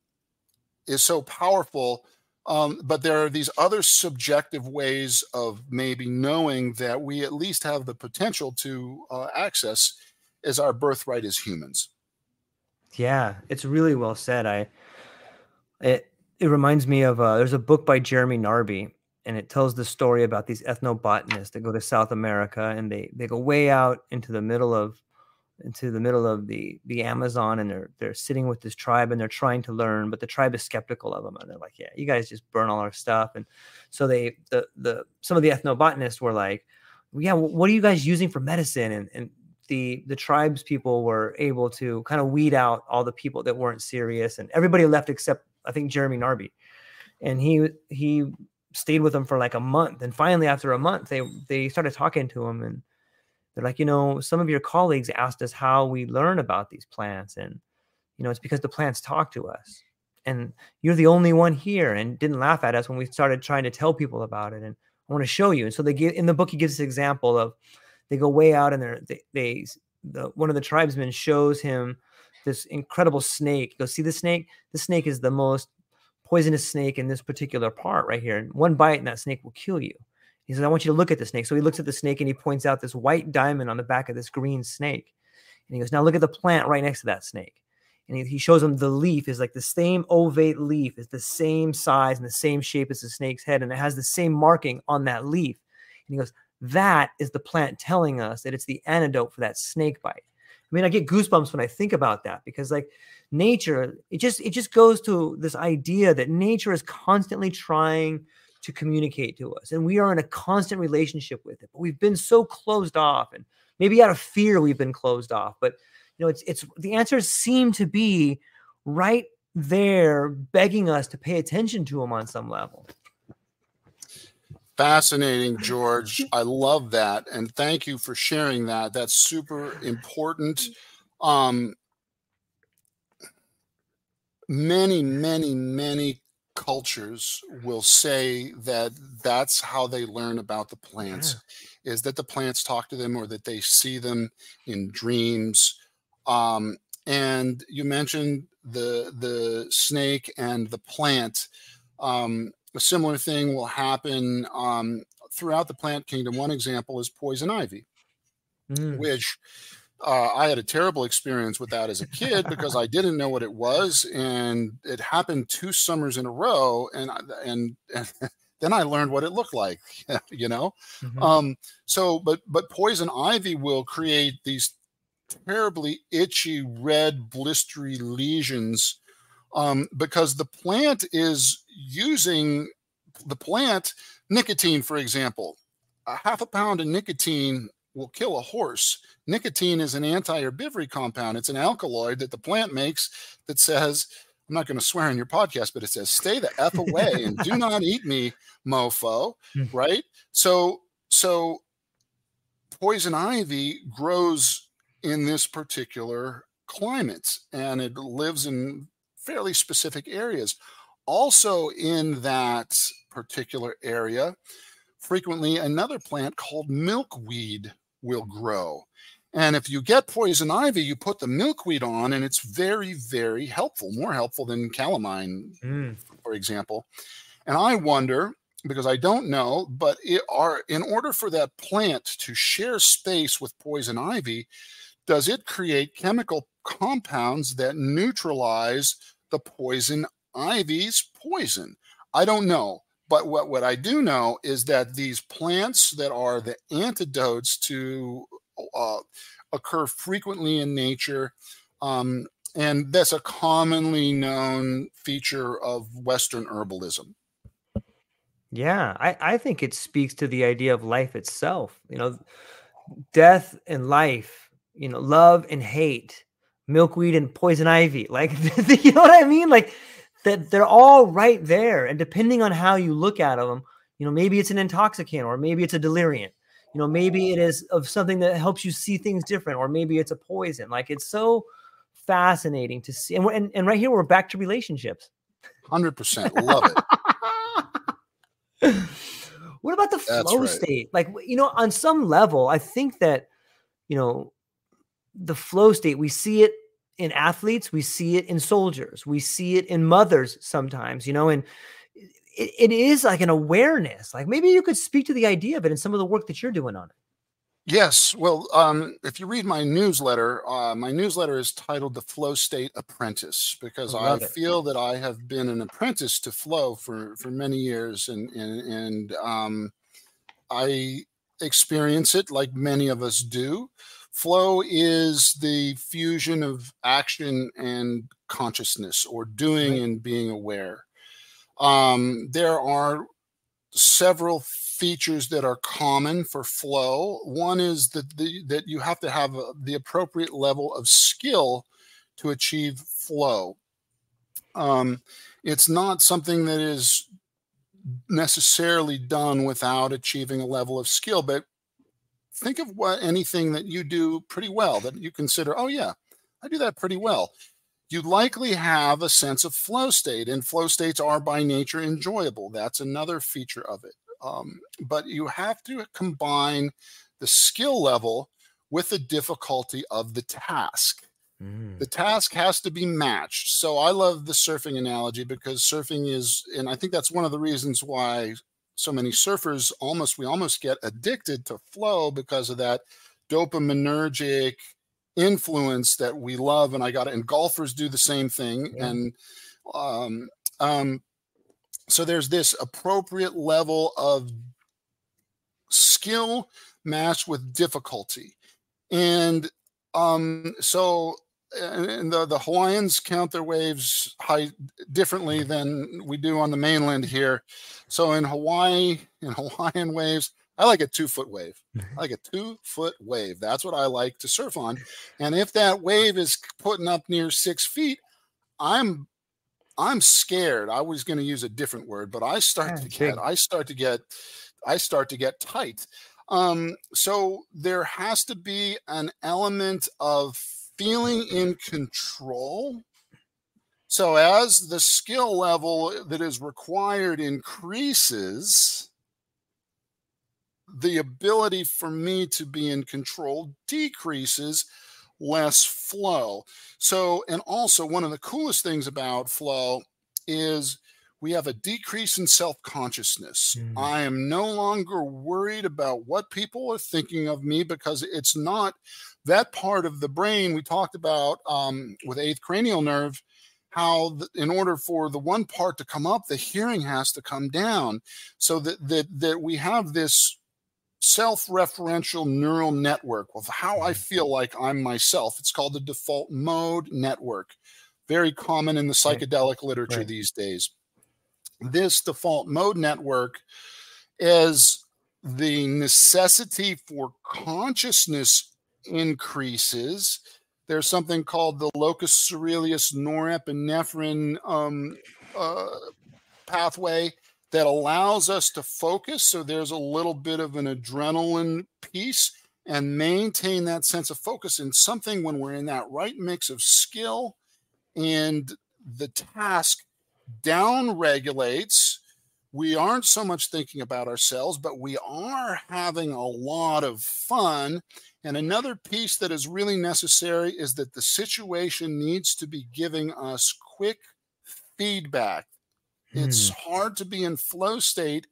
S2: is so powerful Um, but there are these other subjective ways of maybe knowing that we at least have the potential to uh, access as our birthright as humans.
S1: Yeah, it's really well said. I it it reminds me of uh, there's a book by Jeremy Narby, and it tells the story about these ethnobotanists that go to South America and they they go way out into the middle of into the middle of the the Amazon and they're they're sitting with this tribe and they're trying to learn, but the tribe is skeptical of them and they're like, yeah, you guys just burn all our stuff. And so they the the some of the ethnobotanists were like, yeah, what are you guys using for medicine? And and the the tribes people were able to kind of weed out all the people that weren't serious and everybody left except I think Jeremy Narby. And he he stayed with them for like a month. And finally after a month they they started talking to him and they're like, you know, some of your colleagues asked us how we learn about these plants. And, you know, it's because the plants talk to us. And you're the only one here and didn't laugh at us when we started trying to tell people about it. And I want to show you. And so they give in the book, he gives this example of they go way out and they're, they, they the, one of the tribesmen shows him this incredible snake. Goes, see the snake? The snake is the most poisonous snake in this particular part right here. And one bite and that snake will kill you. He says, I want you to look at the snake. So he looks at the snake and he points out this white diamond on the back of this green snake. And he goes, Now look at the plant right next to that snake. And he, he shows him the leaf is like the same ovate leaf, is the same size and the same shape as the snake's head. And it has the same marking on that leaf. And he goes, That is the plant telling us that it's the antidote for that snake bite. I mean, I get goosebumps when I think about that because like nature, it just it just goes to this idea that nature is constantly trying to communicate to us. And we are in a constant relationship with it. But we've been so closed off and maybe out of fear we've been closed off. But you know, it's it's the answers seem to be right there begging us to pay attention to them on some level.
S2: Fascinating, George. I love that. And thank you for sharing that. That's super important. Um, many, many, many cultures will say that that's how they learn about the plants yeah. is that the plants talk to them or that they see them in dreams um, and you mentioned the the snake and the plant um, a similar thing will happen um, throughout the plant kingdom one example is poison ivy mm. which uh, I had a terrible experience with that as a kid because I didn't know what it was, and it happened two summers in a row, and and, and then I learned what it looked like, you know. Mm-hmm. Um, so, but but poison ivy will create these terribly itchy, red, blistery lesions um, because the plant is using the plant nicotine, for example. A half a pound of nicotine will kill a horse. Nicotine is an anti-herbivory compound. It's an alkaloid that the plant makes that says, I'm not going to swear in your podcast, but it says, stay the F away and do not eat me, mofo. Hmm. right? So, so poison ivy grows in this particular climate and it lives in fairly specific areas. Also, in that particular area, frequently another plant called milkweed will grow. And if you get poison ivy, you put the milkweed on, and it's very, very helpful, more helpful than calamine, mm. for example. And I wonder, because I don't know, but it are in order for that plant to share space with poison ivy, does it create chemical compounds that neutralize the poison ivy's poison? I don't know. But what, what I do know is that these plants that are the antidotes to uh, occur frequently in nature. Um, and that's a commonly known feature of Western herbalism.
S1: Yeah, I, I think it speaks to the idea of life itself. You know, death and life, you know, love and hate, milkweed and poison ivy. Like, you know what I mean? Like, that they're all right there. And depending on how you look at them, you know, maybe it's an intoxicant or maybe it's a deliriant. You know, maybe it is of something that helps you see things different, or maybe it's a poison. Like it's so fascinating to see. And, and, and right here, we're back to relationships.
S2: 100%. Love
S1: it. what about the flow right. state? Like, you know, on some level, I think that, you know, the flow state, we see it in athletes, we see it in soldiers, we see it in mothers sometimes, you know, and it, it is like an awareness. Like maybe you could speak to the idea of it in some of the work that you're doing on it.
S2: Yes. Well, um, if you read my newsletter, uh, my newsletter is titled The Flow State Apprentice because I, I feel that I have been an apprentice to flow for, for many years. And, and, and um, I experience it like many of us do. Flow is the fusion of action and consciousness or doing right. and being aware. Um, there are several features that are common for flow. One is that the, that you have to have a, the appropriate level of skill to achieve flow. Um, it's not something that is necessarily done without achieving a level of skill, but think of what anything that you do pretty well that you consider, oh yeah, I do that pretty well. You likely have a sense of flow state, and flow states are by nature enjoyable. That's another feature of it. Um, but you have to combine the skill level with the difficulty of the task. Mm. The task has to be matched. So I love the surfing analogy because surfing is, and I think that's one of the reasons why so many surfers almost, we almost get addicted to flow because of that dopaminergic influence that we love. And I got it, and golfers do the same thing. Yeah. And, um, um, so there's this appropriate level of skill matched with difficulty. And um, so and the, the Hawaiians count their waves high differently than we do on the mainland here. So in Hawaii, in Hawaiian waves, I like a two foot wave. I like a two foot wave. That's what I like to surf on. And if that wave is putting up near six feet, I'm I'm scared. I was going to use a different word, but I start to get, I start to get, I start to get tight. Um, so there has to be an element of feeling in control. So as the skill level that is required increases, the ability for me to be in control decreases less flow. So, and also one of the coolest things about flow is we have a decrease in self consciousness. Mm. I am no longer worried about what people are thinking of me because it's not that part of the brain we talked about um, with eighth cranial nerve. How, the, in order for the one part to come up, the hearing has to come down, so that that that we have this self-referential neural network of how I mm-hmm. feel like I'm myself. It's called the default mode network. Very common in the psychedelic literature right. these days. This default mode network is the necessity for consciousness increases. There's something called the locus coeruleus norepinephrine um, uh, pathway that allows us to focus. So there's a little bit of an adrenaline piece and maintain that sense of focus in something when we're in that right mix of skill and the task down regulates. We aren't so much thinking about ourselves, but we are having a lot of fun. And another piece that is really necessary is that the situation needs to be giving us quick feedback it's hmm. hard to be in flow state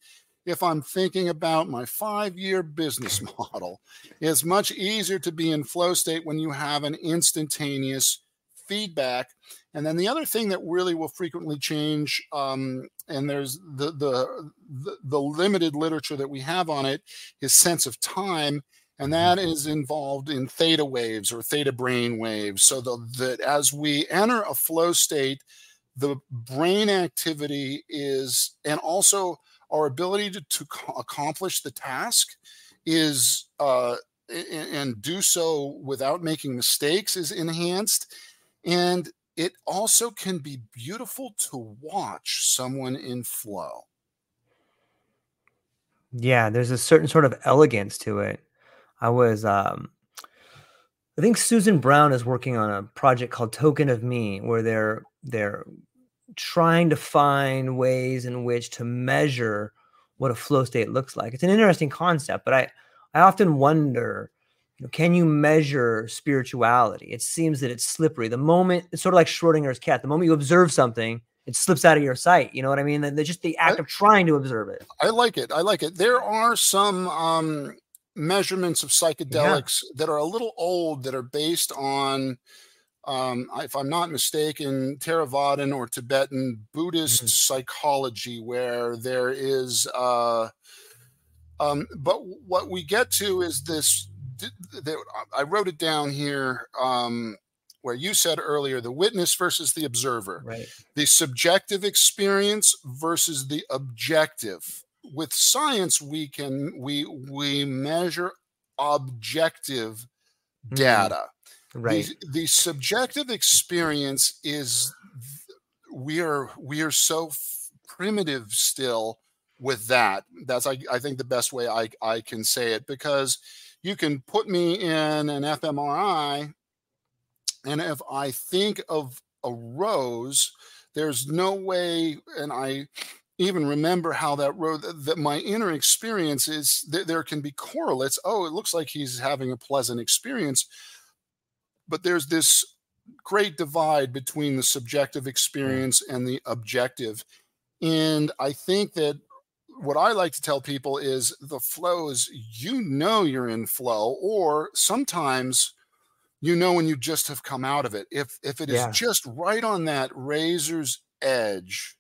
S2: if I'm thinking about my five year business model. It's much easier to be in flow state when you have an instantaneous feedback. And then the other thing that really will frequently change, um, and there's the, the, the the limited literature that we have on it, is sense of time, and that mm-hmm. involved in theta waves or theta brain waves. So that as we enter a flow state, the brain activity is, and also our ability to, to accomplish the task is, uh, and do so without making mistakes is enhanced. And it also can be beautiful to watch someone in flow.
S1: Yeah, there's a certain sort of elegance to it. I was um I think Susan Brown is working on a project called Token of Me where they're they're trying to find ways in which to measure what a flow state looks like. It's an interesting concept, but I I often wonder, you know, can you measure spirituality? It seems that it's slippery. The moment it's sort of like Schrodinger's cat. The moment you observe something, it slips out of your sight. You know what I mean? They're just the act I, of trying to observe it.
S2: I like it. I like it. There are some um, measurements of psychedelics yeah. that are a little old that are based on, um, if I'm not mistaken, Theravadan or Tibetan Buddhist mm-hmm. psychology, where there is. Uh, um, but what we get to is this. I wrote it down here. Um, where you said earlier the witness versus the observer,
S1: right.
S2: the subjective experience versus the objective. With science, we can we we measure objective mm. data.
S1: Right.
S2: The, the subjective experience is we are we are so primitive still with that. That's I, I think the best way I, I can say it because you can put me in an fMRI and if I think of a rose, there's no way, and I even remember how that road that my inner experience is that there can be correlates. Oh, it looks like he's having a pleasant experience. But there's this great divide between the subjective experience mm. and the objective. And I think that what I like to tell people is the flow is you know you're in flow, or sometimes you know when you just have come out of it. If if it is yeah. just right on that razor's edge,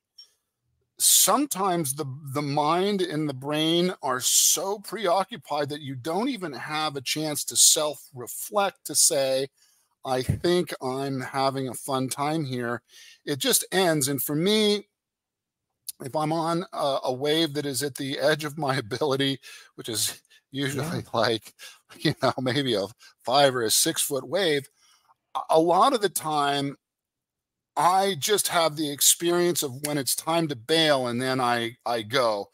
S2: sometimes the the mind and the brain are so preoccupied that you don't even have a chance to self reflect to say I think I'm having a fun time here. It just ends and for me if I'm on a, a wave that is at the edge of my ability, which is usually yeah. like you know maybe a five or a six foot wave a lot of the time i just have the experience of when it's time to bail and then i i go.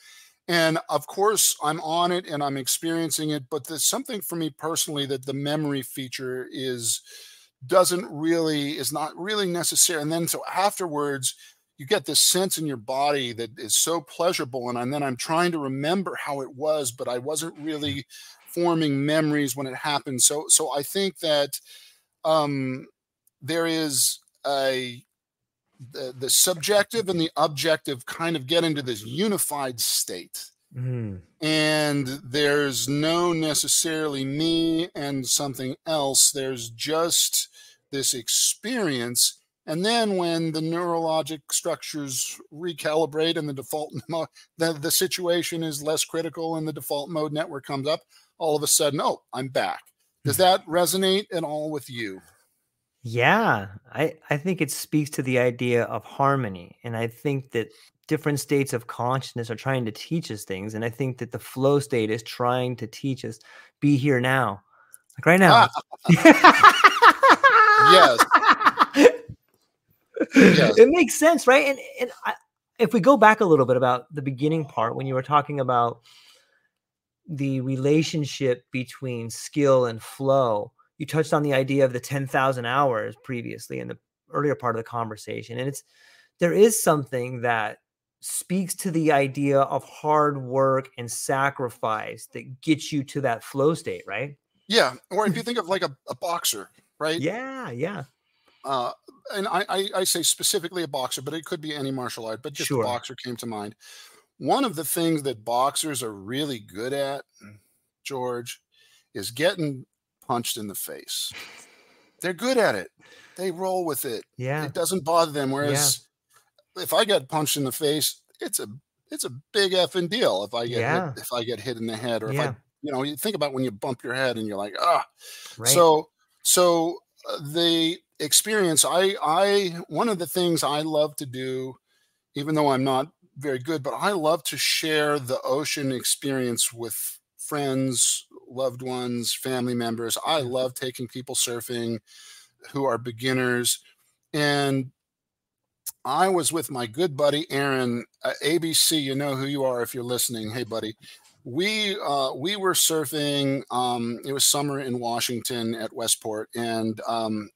S2: And of course i'm on it and i'm experiencing it but there's something for me personally that the memory feature is doesn't really is not really necessary. And then so afterwards you get this sense in your body that is so pleasurable and, and then i'm trying to remember how it was but i wasn't really forming memories when it happened. So so i think that um there is a the, the subjective and the objective kind of get into this unified state mm. and there's no necessarily me and something else there's just this experience and then when the neurologic structures recalibrate and the default mode, the, the situation is less critical and the default mode network comes up, all of a sudden, oh, I'm back. Does hmm. that resonate at all with you?
S1: Yeah, I, I think it speaks to the idea of harmony. And I think that different states of consciousness are trying to teach us things. And I think that the flow state is trying to teach us be here now. Like right now. Ah.
S2: yes
S1: yes. it makes sense, right? And and I, if we go back a little bit about the beginning part when you were talking about the relationship between skill and flow, you touched on the idea of the 10,000 hours previously in the earlier part of the conversation. And it's there is something that speaks to the idea of hard work and sacrifice that gets you to that flow state, right?
S2: Yeah. Or if you think of like a, a boxer, right?
S1: Yeah, yeah.
S2: Uh, and I, I, I, say specifically a boxer, but it could be any martial art, but just sure. a boxer came to mind. One of the things that boxers are really good at, George, is getting punched in the face. They're good at it. They roll with it.
S1: Yeah.
S2: It doesn't bother them. Whereas yeah. if I get punched in the face, it's a it's a big effing deal if I get yeah. hit, if I get hit in the head or yeah. if I you know you think about when you bump your head and you're like ah right. so so uh, the experience i i one of the things i love to do even though i'm not very good but i love to share the ocean experience with friends loved ones family members. I love taking people surfing who are beginners and i was with my good buddy aaron uh, abc you know who you are if you're listening. Hey buddy. We uh, we were surfing um, it was summer in washington at westport and um,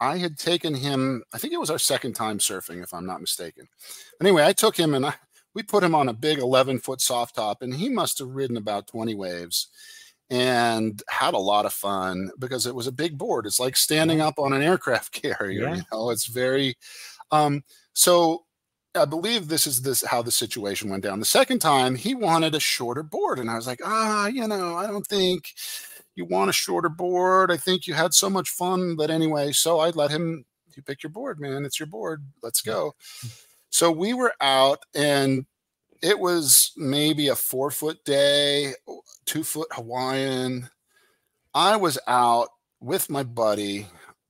S2: I had taken him, I think it was our second time surfing, if I'm not mistaken. Anyway, I took him and I, we put him on a big 11 foot soft top, and he must have ridden about 20 waves and had a lot of fun because it was a big board. It's like standing up on an aircraft carrier, yeah. you know, it's very, um, so I believe this is this how the situation went down. The second time, he wanted a shorter board, and I was like, ah, you know, I don't think you want a shorter board. I think you had so much fun, but anyway, so I let him. You pick your board, man. It's your board. Let's go. So we were out, and it was maybe a four foot day, two foot Hawaiian. I was out with my buddy.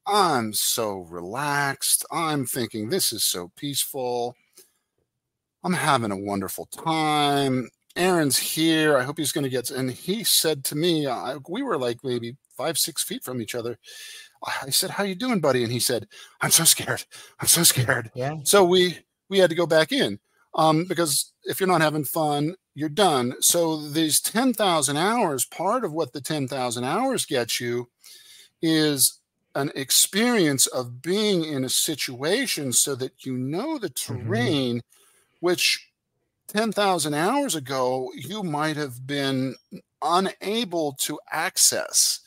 S2: I'm so relaxed. I'm thinking this is so peaceful. I'm having a wonderful time. Aaron's here. I hope he's going to get. And he said to me, I, we were like maybe five, six feet from each other. I said, "How you doing, buddy?" And he said, "I'm so scared. I'm so scared."
S1: Yeah.
S2: So we we had to go back in um, because if you're not having fun, you're done. So these ten thousand hours, part of what the ten thousand hours gets you is an experience of being in a situation so that you know the mm-hmm. terrain, mm-hmm. which 10,000 hours ago you might have been unable to access.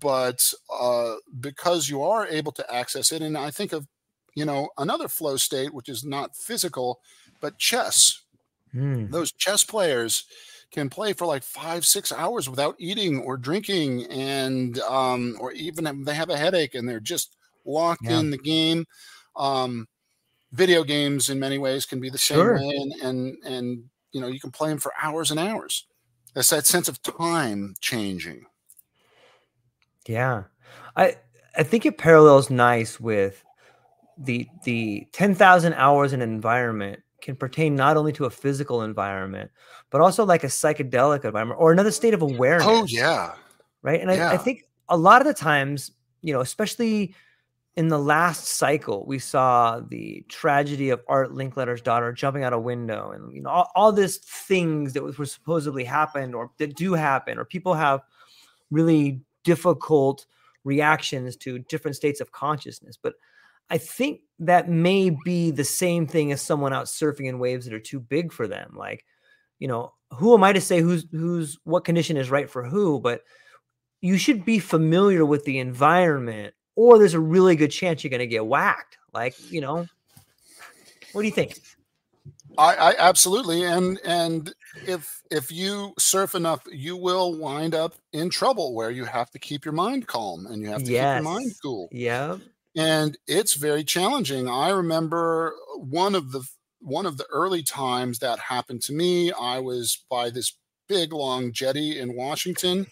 S2: But uh, because you are able to access it, and I think of, you know, another flow state, which is not physical, but chess. Mm. Those chess players, can play for like five, six hours without eating or drinking, and um, or even they have a headache and they're just locked yeah. in the game. Um, video games, in many ways, can be the same sure. way, and, and and you know you can play them for hours and hours. It's that sense of time changing.
S1: Yeah, I I think it parallels nice with the the 10,000 hours in environment can pertain not only to a physical environment, but also like a psychedelic environment or another state of oh, awareness.
S2: Oh, yeah.
S1: Right. And yeah. I, I think a lot of the times, you know, especially in the last cycle, we saw the tragedy of Art Linkletter's daughter jumping out a window, and you know all, all these things that were supposedly happened or that do happen, or people have really difficult reactions to different states of consciousness. But I think that may be the same thing as someone out surfing in waves that are too big for them. Like, you know, who am I to say who's who's what condition is right for who? But you should be familiar with the environment, or there's a really good chance you're going to get whacked. Like, you know, what do you think?
S2: I, I absolutely, and and if if you surf enough, you will wind up in trouble where you have to keep your mind calm and you have to yes. keep your mind cool.
S1: Yeah
S2: and it's very challenging. I remember one of the one of the early times that happened to me. I was by this big long jetty in Washington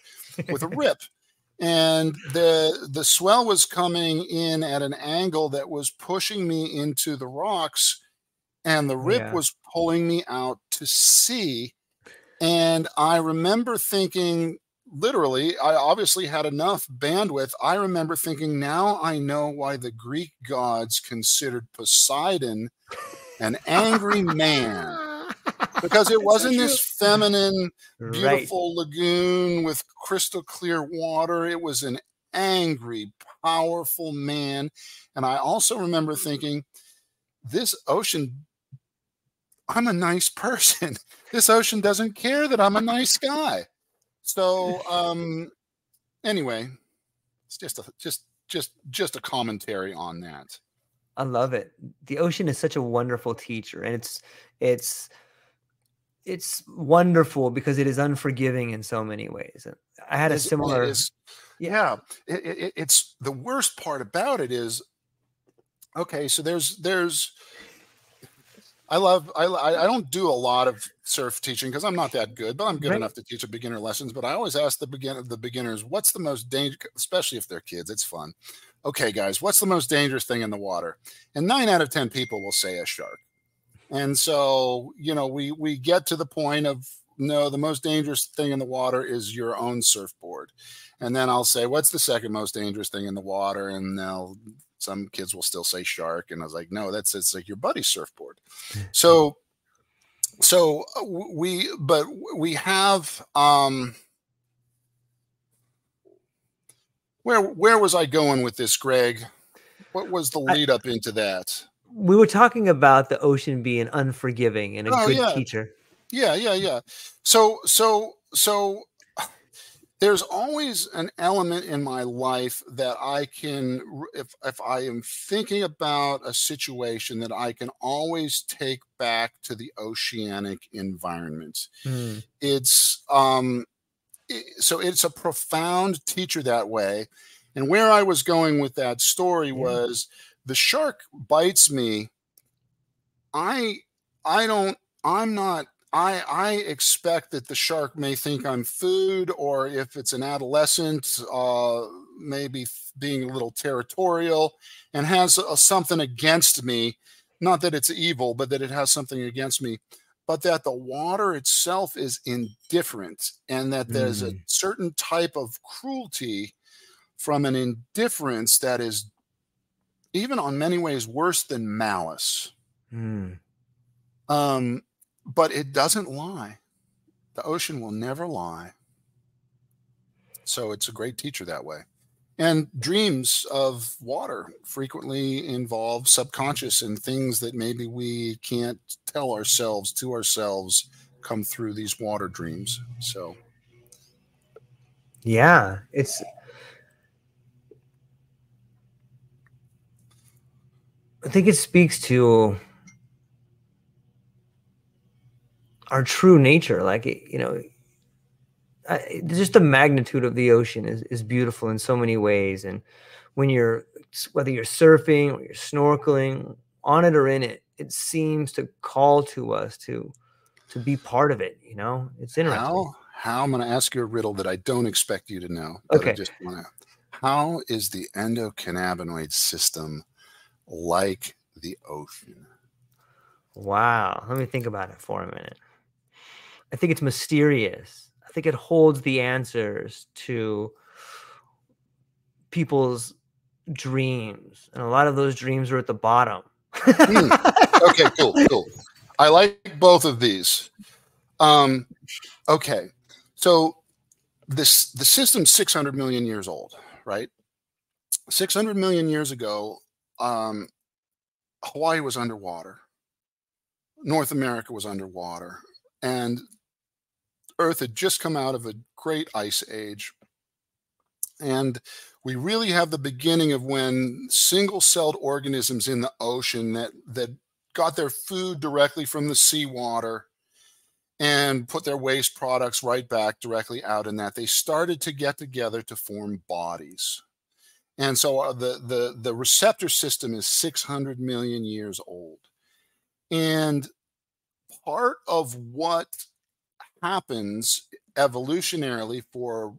S2: with a rip, and the the swell was coming in at an angle that was pushing me into the rocks, and the rip yeah. was pulling me out to sea. And I remember thinking, literally, I obviously had enough bandwidth. I remember thinking, now I know why the Greek gods considered Poseidon an angry man. Because it wasn't this feminine, beautiful right. lagoon with crystal clear water. It was an angry, powerful man. And I also remember thinking, this ocean I'm a nice person. This ocean doesn't care that I'm a nice guy. So um, anyway, it's just a just just just a commentary on that.
S1: I love it. The ocean is such a wonderful teacher, and it's it's it's wonderful because it is unforgiving in so many ways. I had a similar.
S2: Is, yeah, it, it, it's the worst part about it is okay. So there's there's I love I I don't do a lot of surf teaching because I'm not that good, but I'm good right. enough to teach a beginner lessons. But I always ask the begin the beginners, what's the most dangerous, especially if they're kids. It's fun. Okay, guys, what's the most dangerous thing in the water? And nine out of ten people will say a shark. And so you know we we get to the point of no, the most dangerous thing in the water is your own surfboard. And then I'll say, what's the second most dangerous thing in the water? And they'll some kids will still say shark and i was like no that's it's like your buddy's surfboard. So so uh, we but we have um where where was i going with this greg? What was the lead up into that?
S1: We were talking about the ocean being unforgiving and a oh, good
S2: yeah.
S1: teacher.
S2: Yeah yeah yeah. So so so there's always an element in my life that I can, if, if I am thinking about a situation, that I can always take back to the oceanic environment. Mm. It's, um, it, so it's a profound teacher that way. And where I was going with that story yeah. was the shark bites me. I, I don't, I'm not I, I expect that the shark may think I'm food, or if it's an adolescent, uh, maybe being a little territorial and has a, something against me. Not that it's evil, but that it has something against me. But that the water itself is indifferent and that there's mm. a certain type of cruelty from an indifference that is even on many ways worse than malice. Mm. Um, but it doesn't lie. The ocean will never lie. So it's a great teacher that way. And dreams of water frequently involve subconscious and things that maybe we can't tell ourselves to ourselves come through these water dreams. So,
S1: yeah, it's. I think it speaks to our true nature. Like, you know, I, just the magnitude of the ocean is, is beautiful in so many ways. And when you're, whether you're surfing or you're snorkeling on it or in it, it seems to call to us to, to be part of it. You know, it's interesting.
S2: How, how I'm going to ask you a riddle that I don't expect you to know. okay. I just want to, how is the endocannabinoid system like the ocean?
S1: Wow. Let me think about it for a minute. I think it's mysterious. I think it holds the answers to people's dreams, and a lot of those dreams are at the bottom.
S2: mm. Okay, cool, cool. I like both of these. Um, okay, so this the system's 600 million years old, right? 600 million years ago, um, Hawaii was underwater. North America was underwater, and Earth had just come out of a great ice age. And we really have the beginning of when single celled organisms in the ocean that, that got their food directly from the seawater and put their waste products right back directly out in that. They started to get together to form bodies. And so uh, the the the receptor system is 600 million years old. And part of what happens evolutionarily for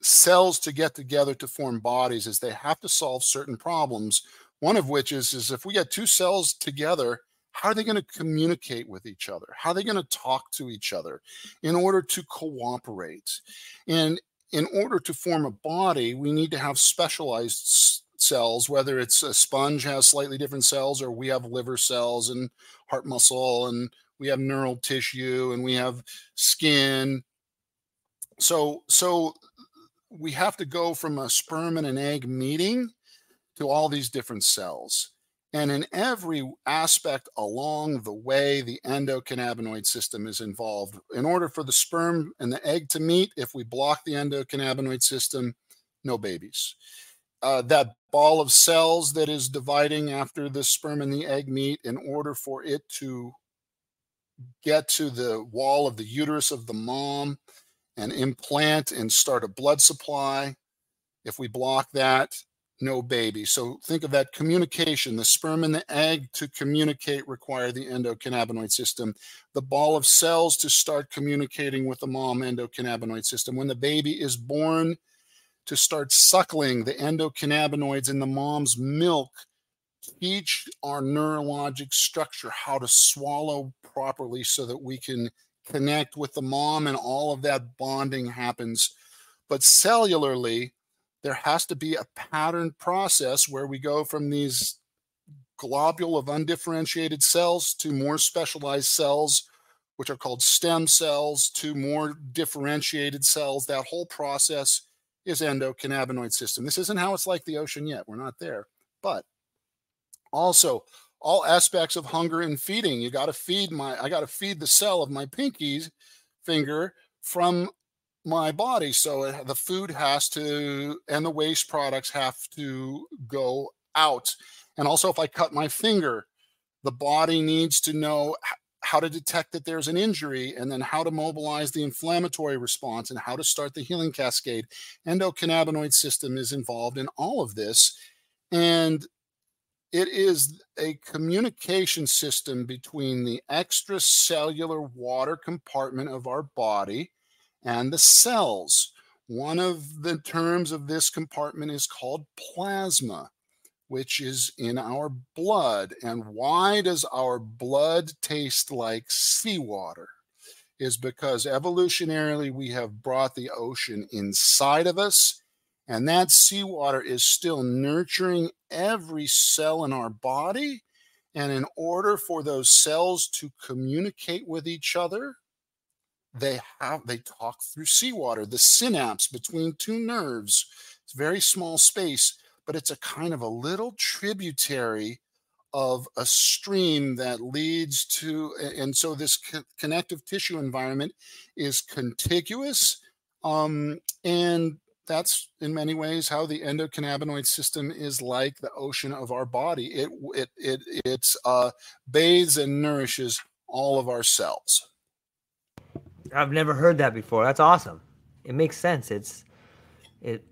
S2: cells to get together to form bodies is they have to solve certain problems. One of which is is if we get two cells together how are they going to communicate with each other? How are they going to talk to each other in order to cooperate? And in order to form a body we need to have specialized cells whether it's a sponge has slightly different cells or we have liver cells and heart muscle and we have neural tissue and we have skin. So so we have to go from a sperm and an egg meeting to all these different cells. And in every aspect along the way the endocannabinoid system is involved. In order for the sperm and the egg to meet if we block the endocannabinoid system no babies. Uh, that ball of cells that is dividing after the sperm and the egg meet in order for it to get to the wall of the uterus of the mom and implant and start a blood supply. If we block that, no baby. So think of that communication. The sperm and the egg to communicate require the endocannabinoid system. The ball of cells to start communicating with the mom endocannabinoid system. When the baby is born, to start suckling the endocannabinoids in the mom's milk teach our neurologic structure how to swallow properly so that we can connect with the mom and all of that bonding happens. But cellularly, there has to be a pattern process where we go from these globule of undifferentiated cells to more specialized cells, which are called stem cells, to more differentiated cells. That whole process is endocannabinoid system. This isn't how it's like the ocean yet. We're not there. But also, all aspects of hunger and feeding. You got to feed my, I got to feed the cell of my pinky finger from my body. So the food has to, and the waste products have to go out. And also, if I cut my finger, the body needs to know how to detect that there's an injury and then how to mobilize the inflammatory response and how to start the healing cascade. Endocannabinoid system is involved in all of this. And it is a communication system between the extracellular water compartment of our body and the cells. One of the terms of this compartment is called plasma, which is in our blood. And why does our blood taste like seawater? Is because evolutionarily we have brought the ocean inside of us, and that seawater is still nurturing every cell in our body. And in order for those cells to communicate with each other, they have they talk through seawater the synapse between two nerves it's very small space but it's a kind of a little tributary of a stream that leads to and so this co- connective tissue environment is contiguous um, and that's in many ways how the endocannabinoid system is like the ocean of our body it it it it's uh, bathes and nourishes all of our cells
S1: I've never heard that before. That's awesome. It makes sense. It's it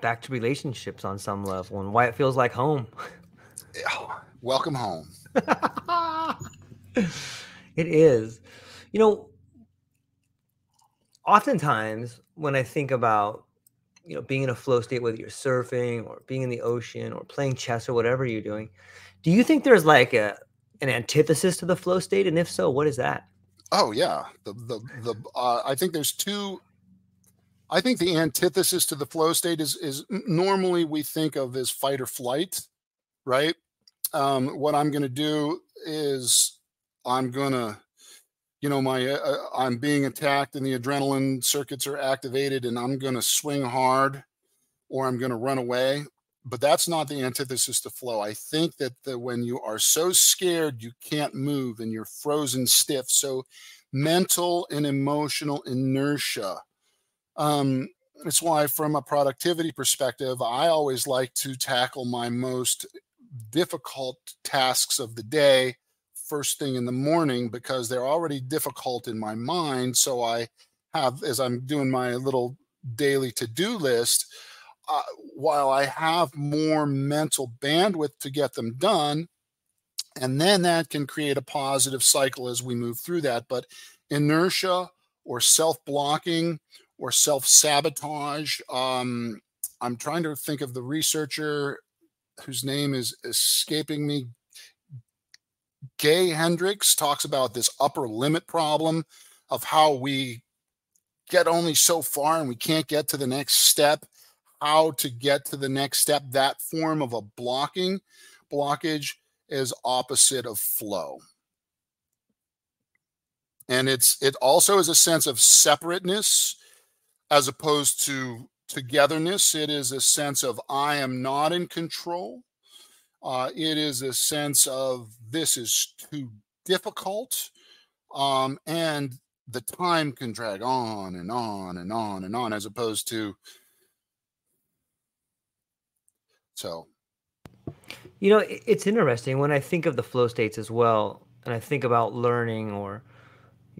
S1: back to relationships on some level and why it feels like home.
S2: Welcome home.
S1: it is. You know, oftentimes when I think about you know being in a flow state whether you're surfing or being in the ocean or playing chess or whatever you're doing, do you think there's like a an antithesis to the flow state and if so, what is that?
S2: Oh yeah, the the the uh, I think there's two. I think the antithesis to the flow state is is normally we think of as fight or flight, right? Um, what I'm going to do is I'm going to, you know, my uh, uh, I'm being attacked and the adrenaline circuits are activated and I'm going to swing hard, or I'm going to run away but that's not the antithesis to flow. I think that the, when you are so scared you can't move and you're frozen stiff, so mental and emotional inertia. Um, it's why, from a productivity perspective, I always like to tackle my most difficult tasks of the day first thing in the morning because they're already difficult in my mind. So I have, as I'm doing my little daily to do list, uh, while I have more mental bandwidth to get them done, and then that can create a positive cycle as we move through that. But inertia or self blocking or self sabotage, um, I'm trying to think of the researcher whose name is escaping me. Gay Hendricks talks about this upper limit problem of how we get only so far and we can't get to the next step how to get to the next step. That form of a blocking blockage is opposite of flow. And it's it also is a sense of separateness as opposed to togetherness. It is a sense of I am not in control. Uh, it is a sense of this is too difficult. Um, and the time can drag on and on and on and on as opposed to so,
S1: you know, it's interesting when I think of the flow states as well, and I think about learning, or,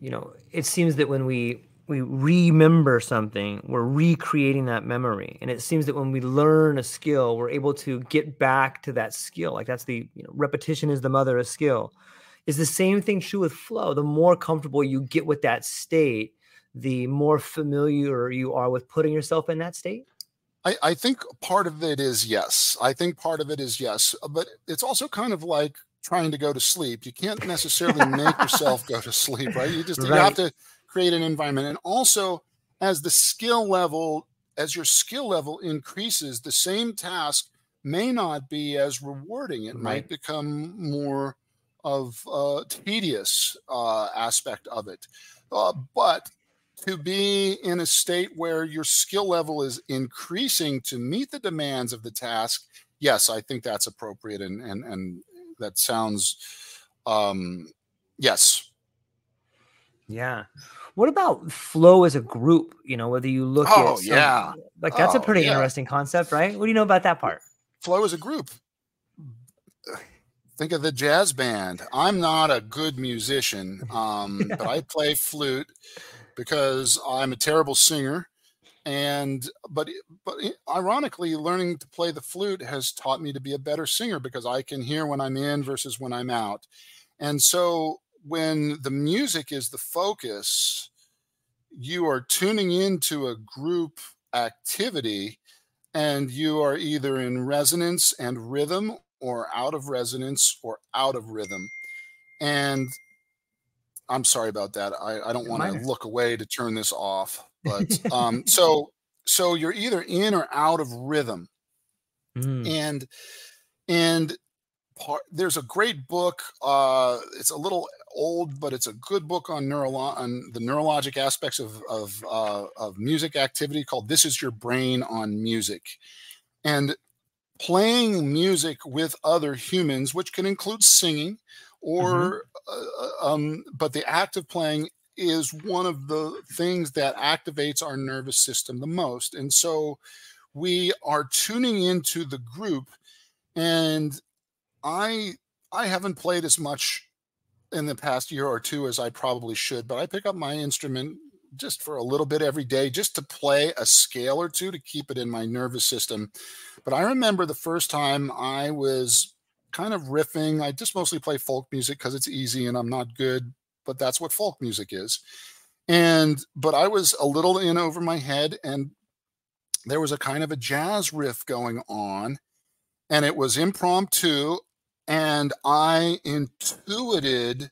S1: you know, it seems that when we we remember something, we're recreating that memory, and it seems that when we learn a skill, we're able to get back to that skill. Like that's the you know, repetition is the mother of skill. Is the same thing true with flow? The more comfortable you get with that state, the more familiar you are with putting yourself in that state.
S2: I, I think part of it is yes. I think part of it is yes, but it's also kind of like trying to go to sleep. You can't necessarily make yourself go to sleep, right? You just right. you have to create an environment. And also, as the skill level, as your skill level increases, the same task may not be as rewarding. It right. might become more of a tedious uh, aspect of it. Uh, but to be in a state where your skill level is increasing to meet the demands of the task, yes, I think that's appropriate and and and that sounds um yes.
S1: Yeah. What about flow as a group? You know, whether you look
S2: Oh,
S1: at some-
S2: yeah.
S1: like that's a
S2: Oh,
S1: pretty
S2: yeah.
S1: interesting concept, right? What do you know about that part?
S2: Flow as a group. Think of the jazz band. I'm not a good musician, um, but I play flute because I'm a terrible singer. And but but ironically, learning to play the flute has taught me to be a better singer because I can hear when I'm in versus when I'm out. And so when the music is the focus, you are tuning into a group activity and you are either in resonance and rhythm or out of resonance or out of rhythm. And I'm sorry about that. I, I don't want to look away to turn this off. But um, so so you're either in or out of rhythm
S1: Mm.
S2: and and part, there's a great book uh it's a little old but it's a good book on neurolo- on the neurologic aspects of of uh, of music activity called this is your brain on music. And playing music with other humans which can include singing or uh, um but the act of playing is one of the things that activates our nervous system the most. And so we are tuning into the group and i i haven't played as much in the past year or two as i probably should but i pick up my instrument just for a little bit every day just to play a scale or two to keep it in my nervous system but i remember the first time i was kind of riffing i just mostly play folk music because it's easy and i'm not good but that's what folk music is and but i was a little in over my head and there was a kind of a jazz riff going on and it was impromptu and i intuited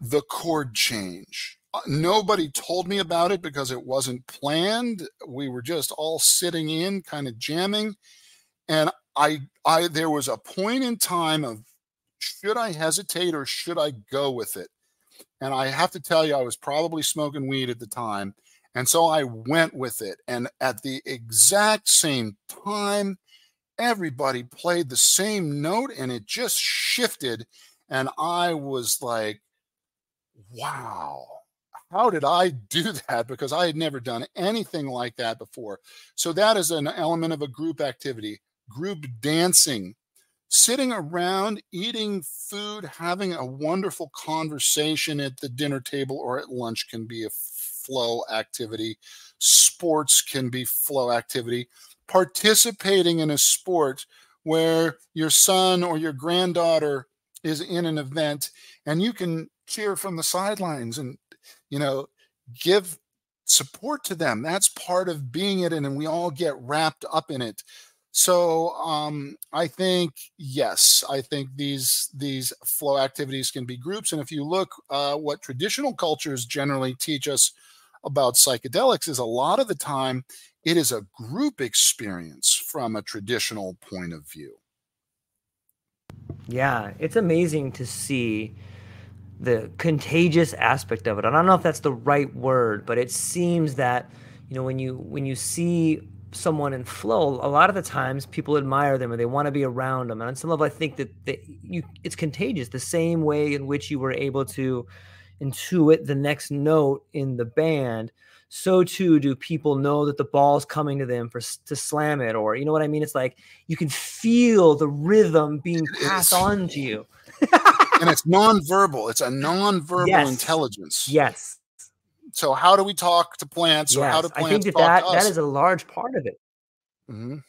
S2: the chord change. Uh, nobody told me about it because it wasn't planned. We were just all sitting in kind of jamming. And i i there was a point in time of should i hesitate or should i go with it? And i have to tell you i was probably smoking weed at the time and so I went with it. And at the exact same time, everybody played the same note and it just shifted. And I was like, wow, how did I do that? Because I had never done anything like that before. So that is an element of a group activity, group dancing. Sitting around, eating food, having a wonderful conversation at the dinner table or at lunch can be a flow activity. Sports can be flow activity. Participating in a sport where your son or your granddaughter is in an event and you can cheer from the sidelines and, you know, give support to them. That's part of being it. And we all get wrapped up in it. So um, I think yes, I think these these flow activities can be groups, and if you look uh, what traditional cultures generally teach us about psychedelics is a lot of the time it is a group experience from a traditional point of view.
S1: Yeah, it's amazing to see the contagious aspect of it. I don't know if that's the right word, but it seems that you know when you when you see someone in flow, a lot of the times people admire them or they want to be around them. And on some level, I think that they, you it's contagious. The same way in which you were able to intuit the next note in the band, so too do people know that the ball's coming to them for to slam it, or you know what I mean. It's like you can feel the rhythm being
S2: It
S1: passed
S2: is.
S1: on to you.
S2: and it's nonverbal. It's a nonverbal
S1: Yes.
S2: intelligence.
S1: Yes.
S2: So how do we talk to plants, or how do
S1: Yes, I
S2: plants
S1: think that that, that is a large part of it.
S2: Mhm.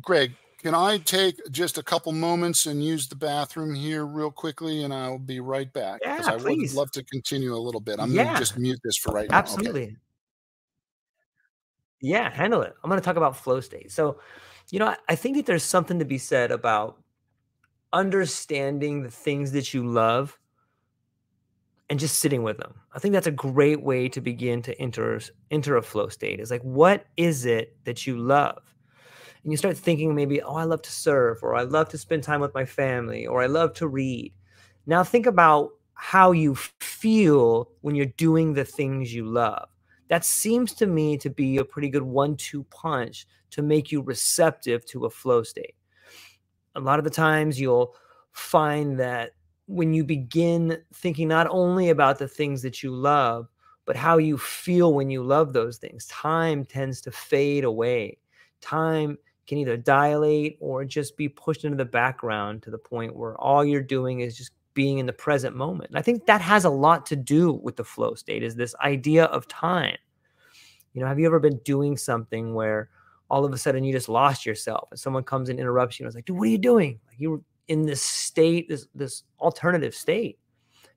S2: Greg, can I take just a couple moments and use the bathroom here real quickly, and I'll be right back because
S1: Yeah,
S2: I would love to continue a little bit. I'm
S1: Yeah.
S2: gonna just mute this for right now. Okay.
S1: Absolutely. Yeah, handle it. I'm going to talk about flow state. So, you know, I, I think that there's something to be said about understanding the things that you love and just sitting with them. I think that's a great way to begin to enter enter a flow state. Is like what is it that you love? And you start thinking maybe, oh, I love to serve or I love to spend time with my family or I love to read. Now think about how you feel when you're doing the things you love. That seems to me to be a pretty good one-two punch to make you receptive to a flow state. A lot of the times you'll find that when you begin thinking not only about the things that you love, but how you feel when you love those things, time tends to fade away. Time can either dilate or just be pushed into the background to the point where all you're doing is just being in the present moment. And I think that has a lot to do with the flow state is this idea of time. You know, have you ever been doing something where all of a sudden you just lost yourself and someone comes and interrupts you and it's like, dude, what are you doing? Like you were in this state, this this alternative state.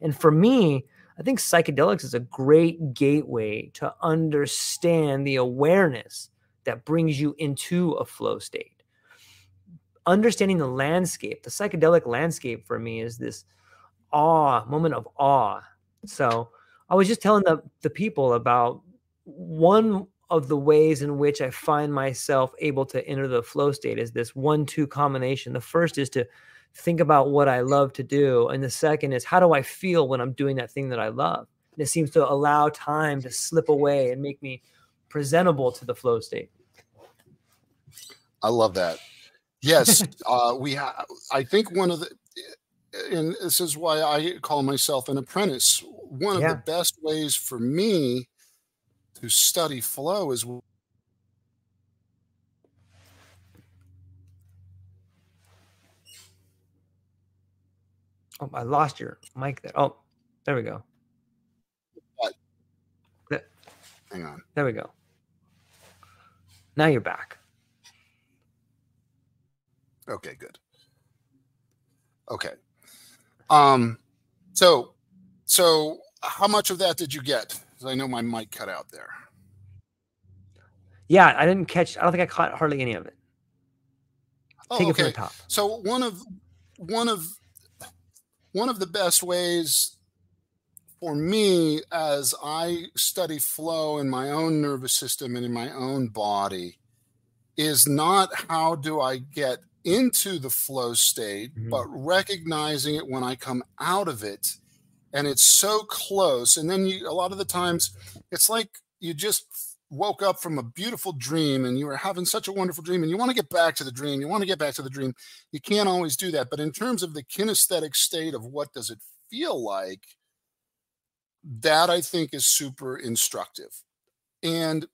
S1: And for me, I think psychedelics is a great gateway to understand the awareness that brings you into a flow state. Understanding the landscape, the psychedelic landscape for me is this awe, moment of awe. So I was just telling the, the people about one of the ways in which I find myself able to enter the flow state is this one two combination. The first is to think about what I love to do. And the second is how do I feel when I'm doing that thing that I love? And it seems to allow time to slip away and make me presentable to the flow state.
S2: I love that. Yes, uh, we have. I think one of the, and this is why I call myself an apprentice. One of yeah. the best ways for me to study flow is
S1: Oh, I lost your mic there. Oh, there we go.
S2: What? Hang on.
S1: There we go. Now you're back.
S2: Okay, good. Okay. Um, so, so how much of that did you get? Because I know my mic cut out there.
S1: Yeah, I didn't catch. I don't think I caught hardly any of it.
S2: Oh, Take okay. it from the top. So one of one of one of the best ways for me as I study flow in my own nervous system and in my own body is not how do I get into the flow state, mm-hmm. but recognizing it when I come out of it. And it's so close. And then you, a lot of the times, it's like you just woke up from a beautiful dream and you were having such a wonderful dream and you want to get back to the dream. You want to get back to the dream. You can't always do that. But in terms of the kinesthetic state of what does it feel like, that I think is super instructive. And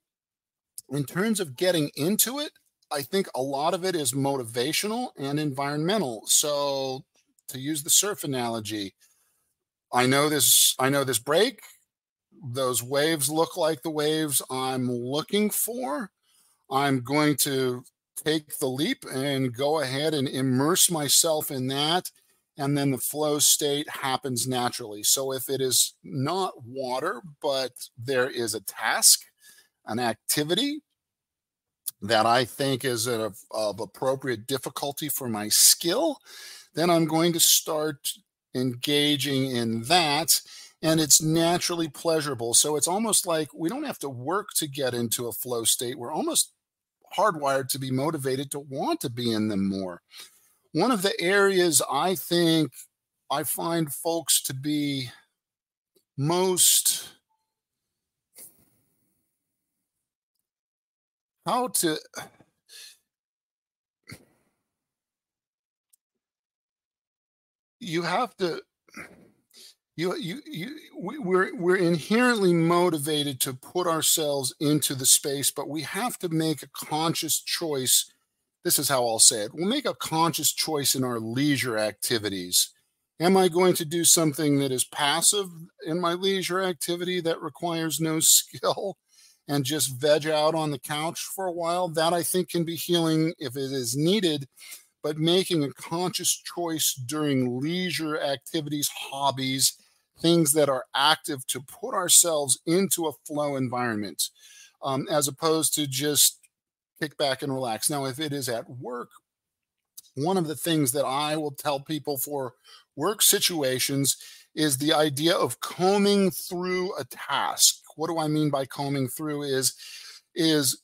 S2: in terms of getting into it, I think a lot of it is motivational and environmental. So to use the surf analogy, I know this I know this break. Those waves look like the waves I'm looking for. I'm going to take the leap and go ahead and immerse myself in that and then the flow state happens naturally. So if it is not water, but there is a task, an activity that I think is of, of appropriate difficulty for my skill, then I'm going to start engaging in that and it's naturally pleasurable. So it's almost like we don't have to work to get into a flow state. We're almost hardwired to be motivated to want to be in them more. One of the areas I think I find folks to be most how to you have to you you you we're we're inherently motivated to put ourselves into the space but we have to make a conscious choice this is how I'll say it we'll make a conscious choice in our leisure activities am I going to do something that is passive in my leisure activity that requires no skill and just veg out on the couch for a while. That I think can be healing if it is needed, but making a conscious choice during leisure activities, hobbies, things that are active to put ourselves into a flow environment um, as opposed to just kick back and relax. Now, if it is at work, one of the things that I will tell people for work situations is the idea of combing through a task what do I mean by combing through is is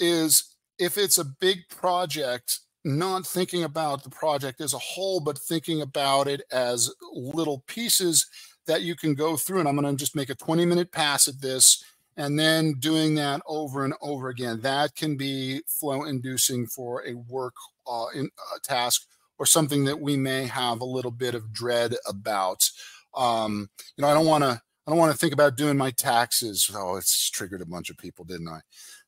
S2: is if it's a big project not thinking about the project as a whole but thinking about it as little pieces that you can go through and I'm going to just make a 20 minute pass at this and then doing that over and over again that can be flow inducing for a work uh, in, uh, task or something that we may have a little bit of dread about. Um, you know, I don't want to. I don't want to think about doing my taxes. Oh, it's triggered a bunch of people, didn't I?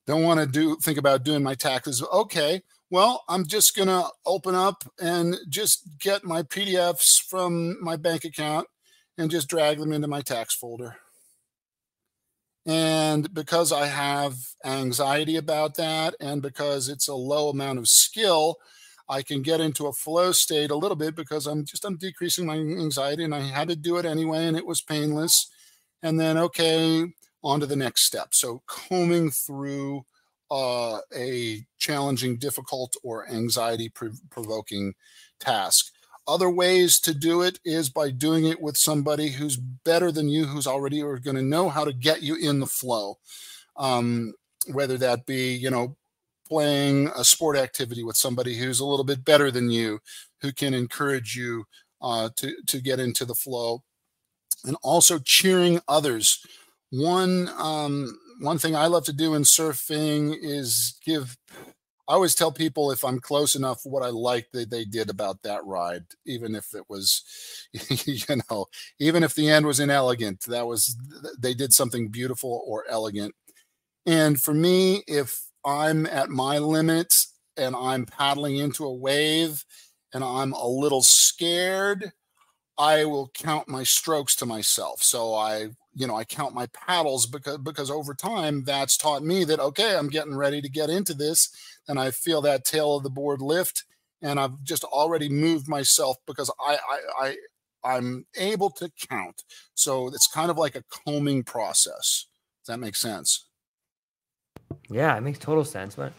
S2: Don't want to do think about doing my taxes. Okay, well, I'm just gonna open up and just get my PDFs from my bank account and just drag them into my tax folder. And because I have anxiety about that, and because it's a low amount of skill, I can get into a flow state a little bit because I'm just I'm decreasing my anxiety, and I had to do it anyway, and it was painless. And then okay, on to the next step. So combing through uh, a challenging, difficult, or anxiety provoking task. Other ways to do it is by doing it with somebody who's better than you, who's already or going to know how to get you in the flow. Um, whether that be, you know, playing a sport activity with somebody who's a little bit better than you, who can encourage you uh, to to get into the flow, and also cheering others. One um, one thing I love to do in surfing is give I always tell people if I'm close enough what I like that they did about that ride, even if it was, you know, even if the end was inelegant, that was they did something beautiful or elegant. And for me, if I'm at my limit and I'm paddling into a wave and I'm a little scared, I will count my strokes to myself. So I, you know, I count my paddles because because over time that's taught me that okay, I'm getting ready to get into this and I feel that tail of the board lift, and I've just already moved myself because I I, I I'm able to count. So it's kind of like a combing process. Does that make sense?
S1: Yeah, it makes total sense. But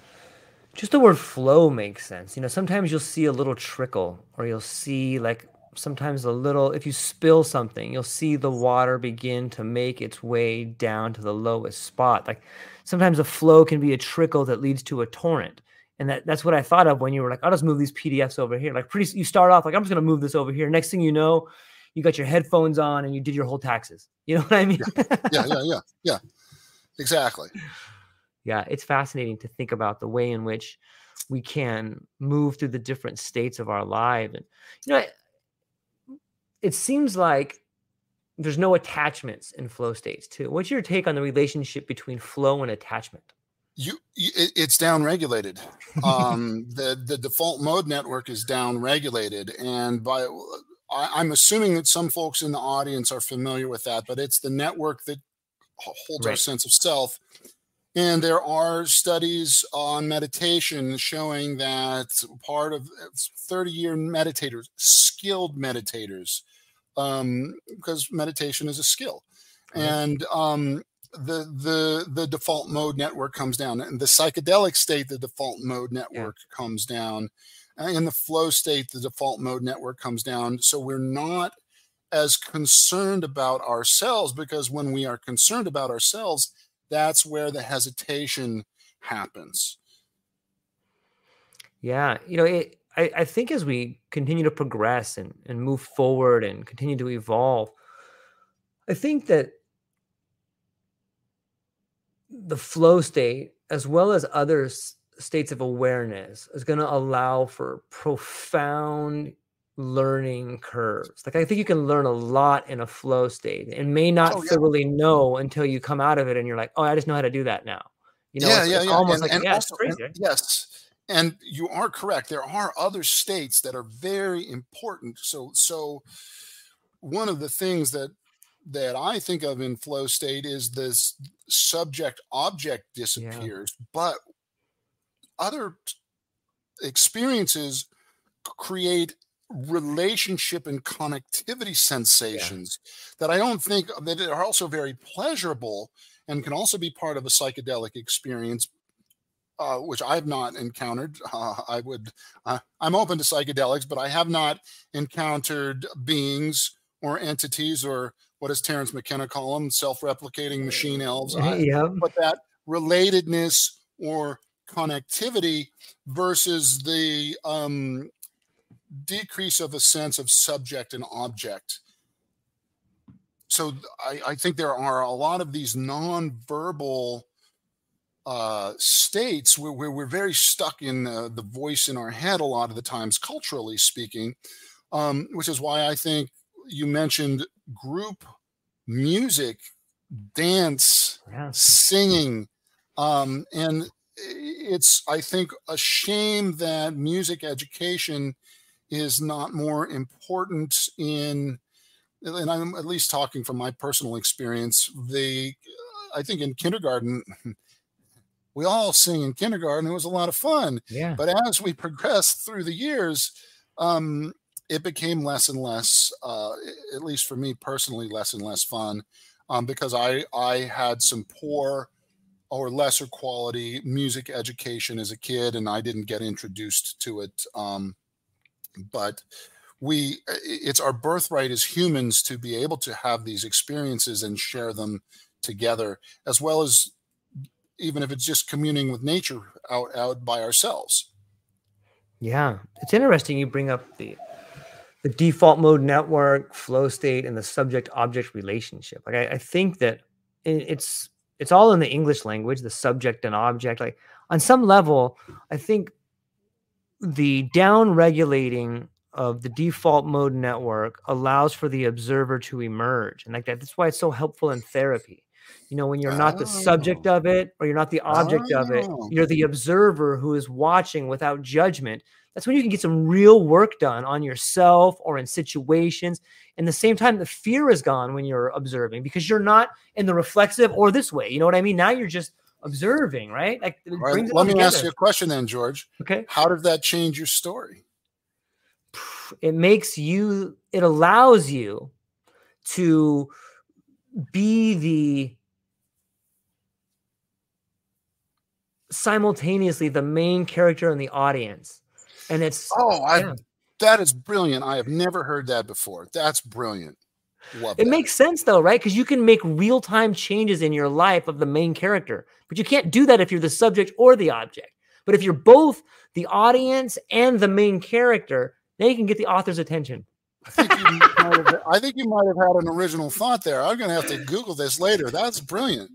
S1: just the word flow makes sense. You know, sometimes you'll see a little trickle, or you'll see like sometimes a little if you spill something you'll see the water begin to make its way down to the lowest spot like sometimes a flow can be a trickle that leads to a torrent. And that, that's what i thought of when you were like i'll just move these pdfs over here. Like pretty you start off like i'm just going to move this over here. Next thing you know you got your headphones on and you did your whole taxes. You know what i mean?
S2: Yeah. Yeah yeah yeah, yeah. exactly.
S1: Yeah it's fascinating to think about the way in which we can move through the different states of our life. And you know it seems like there's no attachments in flow states too. What's your take on the relationship between flow and attachment?
S2: You, it's down regulated. Um, the the default mode network is down regulated, and by I, am assuming that some folks in the audience are familiar with that, but it's the network that holds right. our sense of self. And there are studies on meditation showing that part of 30 year meditators, skilled meditators, um, because meditation is a skill. And um, the the the default mode network comes down, and the psychedelic state, the default mode network yeah. comes down. In the flow state, the default mode network comes down. So we're not as concerned about ourselves because when we are concerned about ourselves, that's where the hesitation happens.
S1: Yeah, you know, it, I, I think as we continue to progress and, and move forward and continue to evolve, I think that the flow state, as well as other states of awareness, is going to allow for profound learning curves. Like I think you can learn a lot in a flow state and may not oh, yeah. thoroughly know until you come out of it and you're like, oh, I just know how to do that now. You know,
S2: yeah, it's, yeah, it's yeah.
S1: almost
S2: and,
S1: like
S2: and
S1: yeah,
S2: also,
S1: crazy.
S2: Yes. And you are correct. There are other states that are very important. So so one of the things that that I think of in flow state is this subject object disappears, yeah. but other experiences create relationship and connectivity sensations yeah. that I don't think that are also very pleasurable and can also be part of a psychedelic experience. Uh, which I've not encountered. Uh, I would, uh, I'm open to psychedelics, but I have not encountered beings or entities or what does Terence McKenna call them? Self-replicating machine elves.
S1: yeah.
S2: But that relatedness or connectivity versus the um, decrease of a sense of subject and object. So I, I think there are a lot of these non-verbal uh, states where, where, we're very stuck in the, the voice in our head a lot of the times, culturally speaking, um, which is why I think you mentioned group music, dance, yeah. singing. Um, and it's, I think, a shame that music education is not more important in, and I'm at least talking from my personal experience. The, I think in kindergarten, we all sing in kindergarten. It was a lot of fun.
S1: Yeah.
S2: But as we progressed through the years, um, it became less and less, uh, at least for me personally, less and less fun um, because I I had some poor or lesser quality music education as a kid, and I didn't get introduced to it. Um, but we, it's our birthright as humans to be able to have these experiences and share them together, as well as even if it's just communing with nature out out by ourselves.
S1: Yeah, it's interesting you bring up the the default mode network, flow state, and the subject object relationship. Like I, I think that it's it's all in the English language, the subject and object. Like on some level, I think the down regulating of the default mode network allows for the observer to emerge. And like that, that's why it's so helpful in therapy. You know, when you're not the subject oh. of it or you're not the object of it, oh. you're the observer who is watching without judgment that's when you can get some real work done on yourself or in situations. And the same time, the fear is gone when you're observing because you're not in the reflexive or this way. You know what I mean? Now you're just observing, right? Like,
S2: right. let me together. ask you a question then, George.
S1: Okay.
S2: How did that change your story?
S1: It makes you, it allows you to be the simultaneously the main character and the audience and it's
S2: oh, I yeah. that is brilliant. I have never heard that before. That's brilliant.
S1: Love it that. makes sense though, right? Because you can make real time changes in your life of the main character, but you can't do that if you're the subject or the object. But if you're both the audience and the main character, then you can get the author's attention.
S2: I think, you might have, I think you might have had an original thought there. I'm going to have to Google this later. That's brilliant.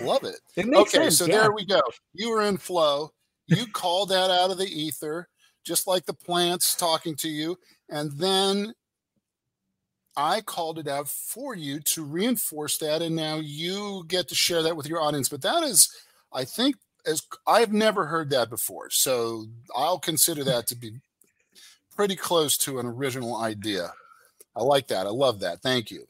S2: Love it.
S1: it
S2: okay,
S1: sense,
S2: so
S1: yeah.
S2: there we go. You were in flow. You called that out of the ether just like the plants talking to you. And then I called it out for you to reinforce that. And now you get to share that with your audience. But that is, I think, as I've never heard that before. So I'll consider that to be pretty close to an original idea. I like that. I love that. Thank you.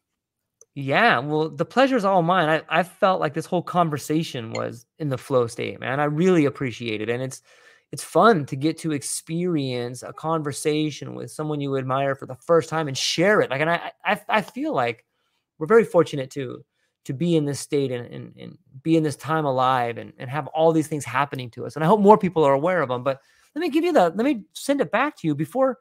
S1: Yeah, well, the pleasure is all mine. I, I felt like this whole conversation was in the flow state, man. I really appreciate it. And it's it's fun to get to experience a conversation with someone you admire for the first time and share it. Like, and I, I, I feel like we're very fortunate to to be in this state and, and, and be in this time alive and, and have all these things happening to us. And I hope more people are aware of them. But let me give you the let me send it back to you before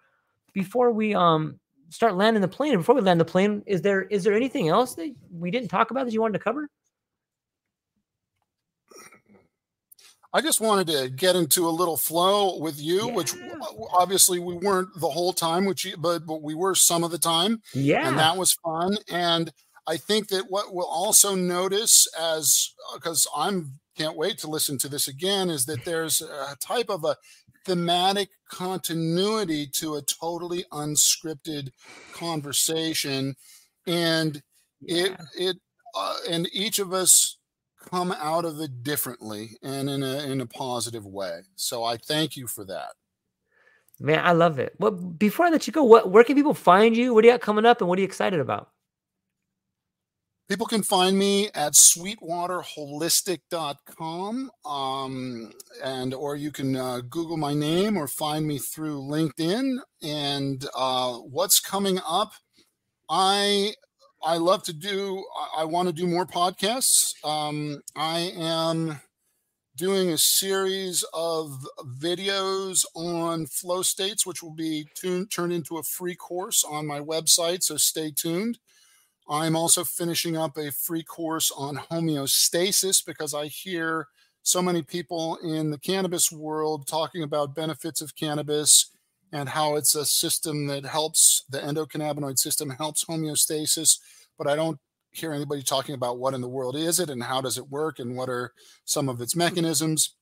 S1: before we um start landing the plane. Before we land the plane, is there is there anything else that we didn't talk about that you wanted to cover?
S2: I just wanted to get into a little flow with you, yeah. which obviously we weren't the whole time, which but but we were some of the time.
S1: Yeah,
S2: and that was fun. And I think that what we'll also notice as because uh, I'm can't wait to listen to this again is that there's a type of a thematic continuity to a totally unscripted conversation, and yeah. it it uh, and each of us come out of it differently and in a in a positive way. So I thank you for that.
S1: Man, I love it. Well, before I let you go, what where can people find you? What do you got coming up and what are you excited about?
S2: People can find me at sweetwaterholistic.com um, and or you can uh, Google my name or find me through LinkedIn. And uh, what's coming up? I I love to do, I want to do more podcasts. Um, I am doing a series of videos on flow states, which will be tuned, turned into a free course on my website. So stay tuned. I'm also finishing up a free course on homeostasis because I hear so many people in the cannabis world talking about benefits of cannabis and how it's a system that helps the endocannabinoid system helps homeostasis but i don't hear anybody talking about what in the world is it and how does it work and what are some of its mechanisms.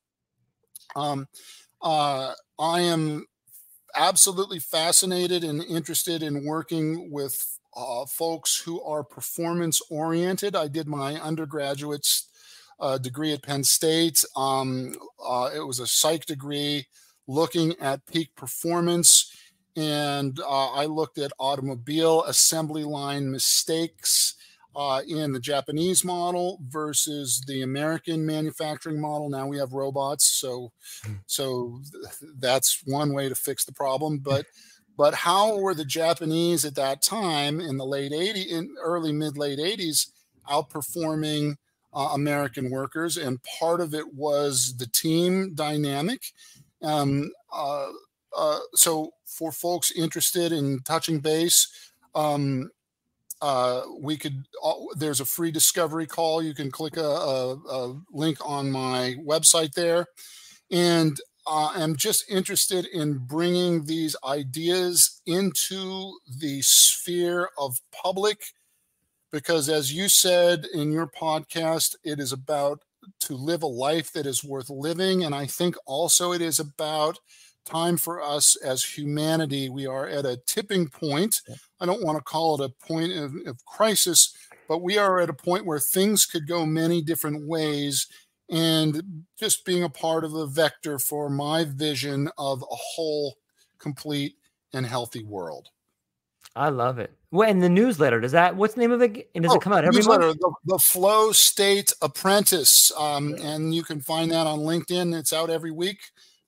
S2: Um, uh, I am absolutely fascinated and interested in working with uh, folks who are performance oriented. I did my undergraduate uh, degree at Penn State. Um, uh, it was a psych degree looking at peak performance. And uh, I looked at automobile assembly line mistakes uh, in the Japanese model versus the American manufacturing model. Now we have robots, so hmm. so that's one way to fix the problem. But but how were the Japanese at that time in the late 80s, in early mid late 80s, outperforming uh, American workers? And part of it was the team dynamic. Um, uh, uh, so for folks interested in touching base, um, uh, we could uh, there's a free discovery call you can click a, a, a link on my website there and uh, i'm just interested in bringing these ideas into the sphere of public because as you said in your podcast it is about to live a life that is worth living and i think also it is about time for us as humanity. We are at a tipping point. I don't want to call it a point of, of, crisis, but we are at a point where things could go many different ways. And just being a part of a vector for my vision of a whole, complete, and healthy world.
S1: I love it. Well, and the newsletter does that? What's the name of it? And does oh, it come out every month?
S2: The, the, Flow State Apprentice, um, and you can find that on LinkedIn. It's out every week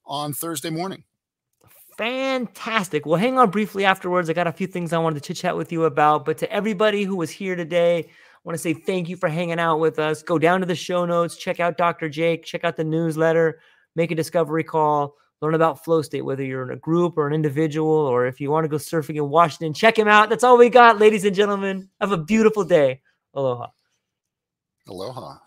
S2: on Thursday morning.
S1: Fantastic. Well, hang on briefly afterwards. I got a few things I wanted to chit chat with you about. But to everybody who was here today, want to say thank you for hanging out with us. Go down to the show notes, check out Dr. Jake, check out the newsletter, make a discovery call, learn about flow state, whether you're in a group or an individual, or if you want to go surfing in Washington, check him out. That's all we got, ladies and gentlemen. Have a beautiful day. Aloha.
S2: Aloha.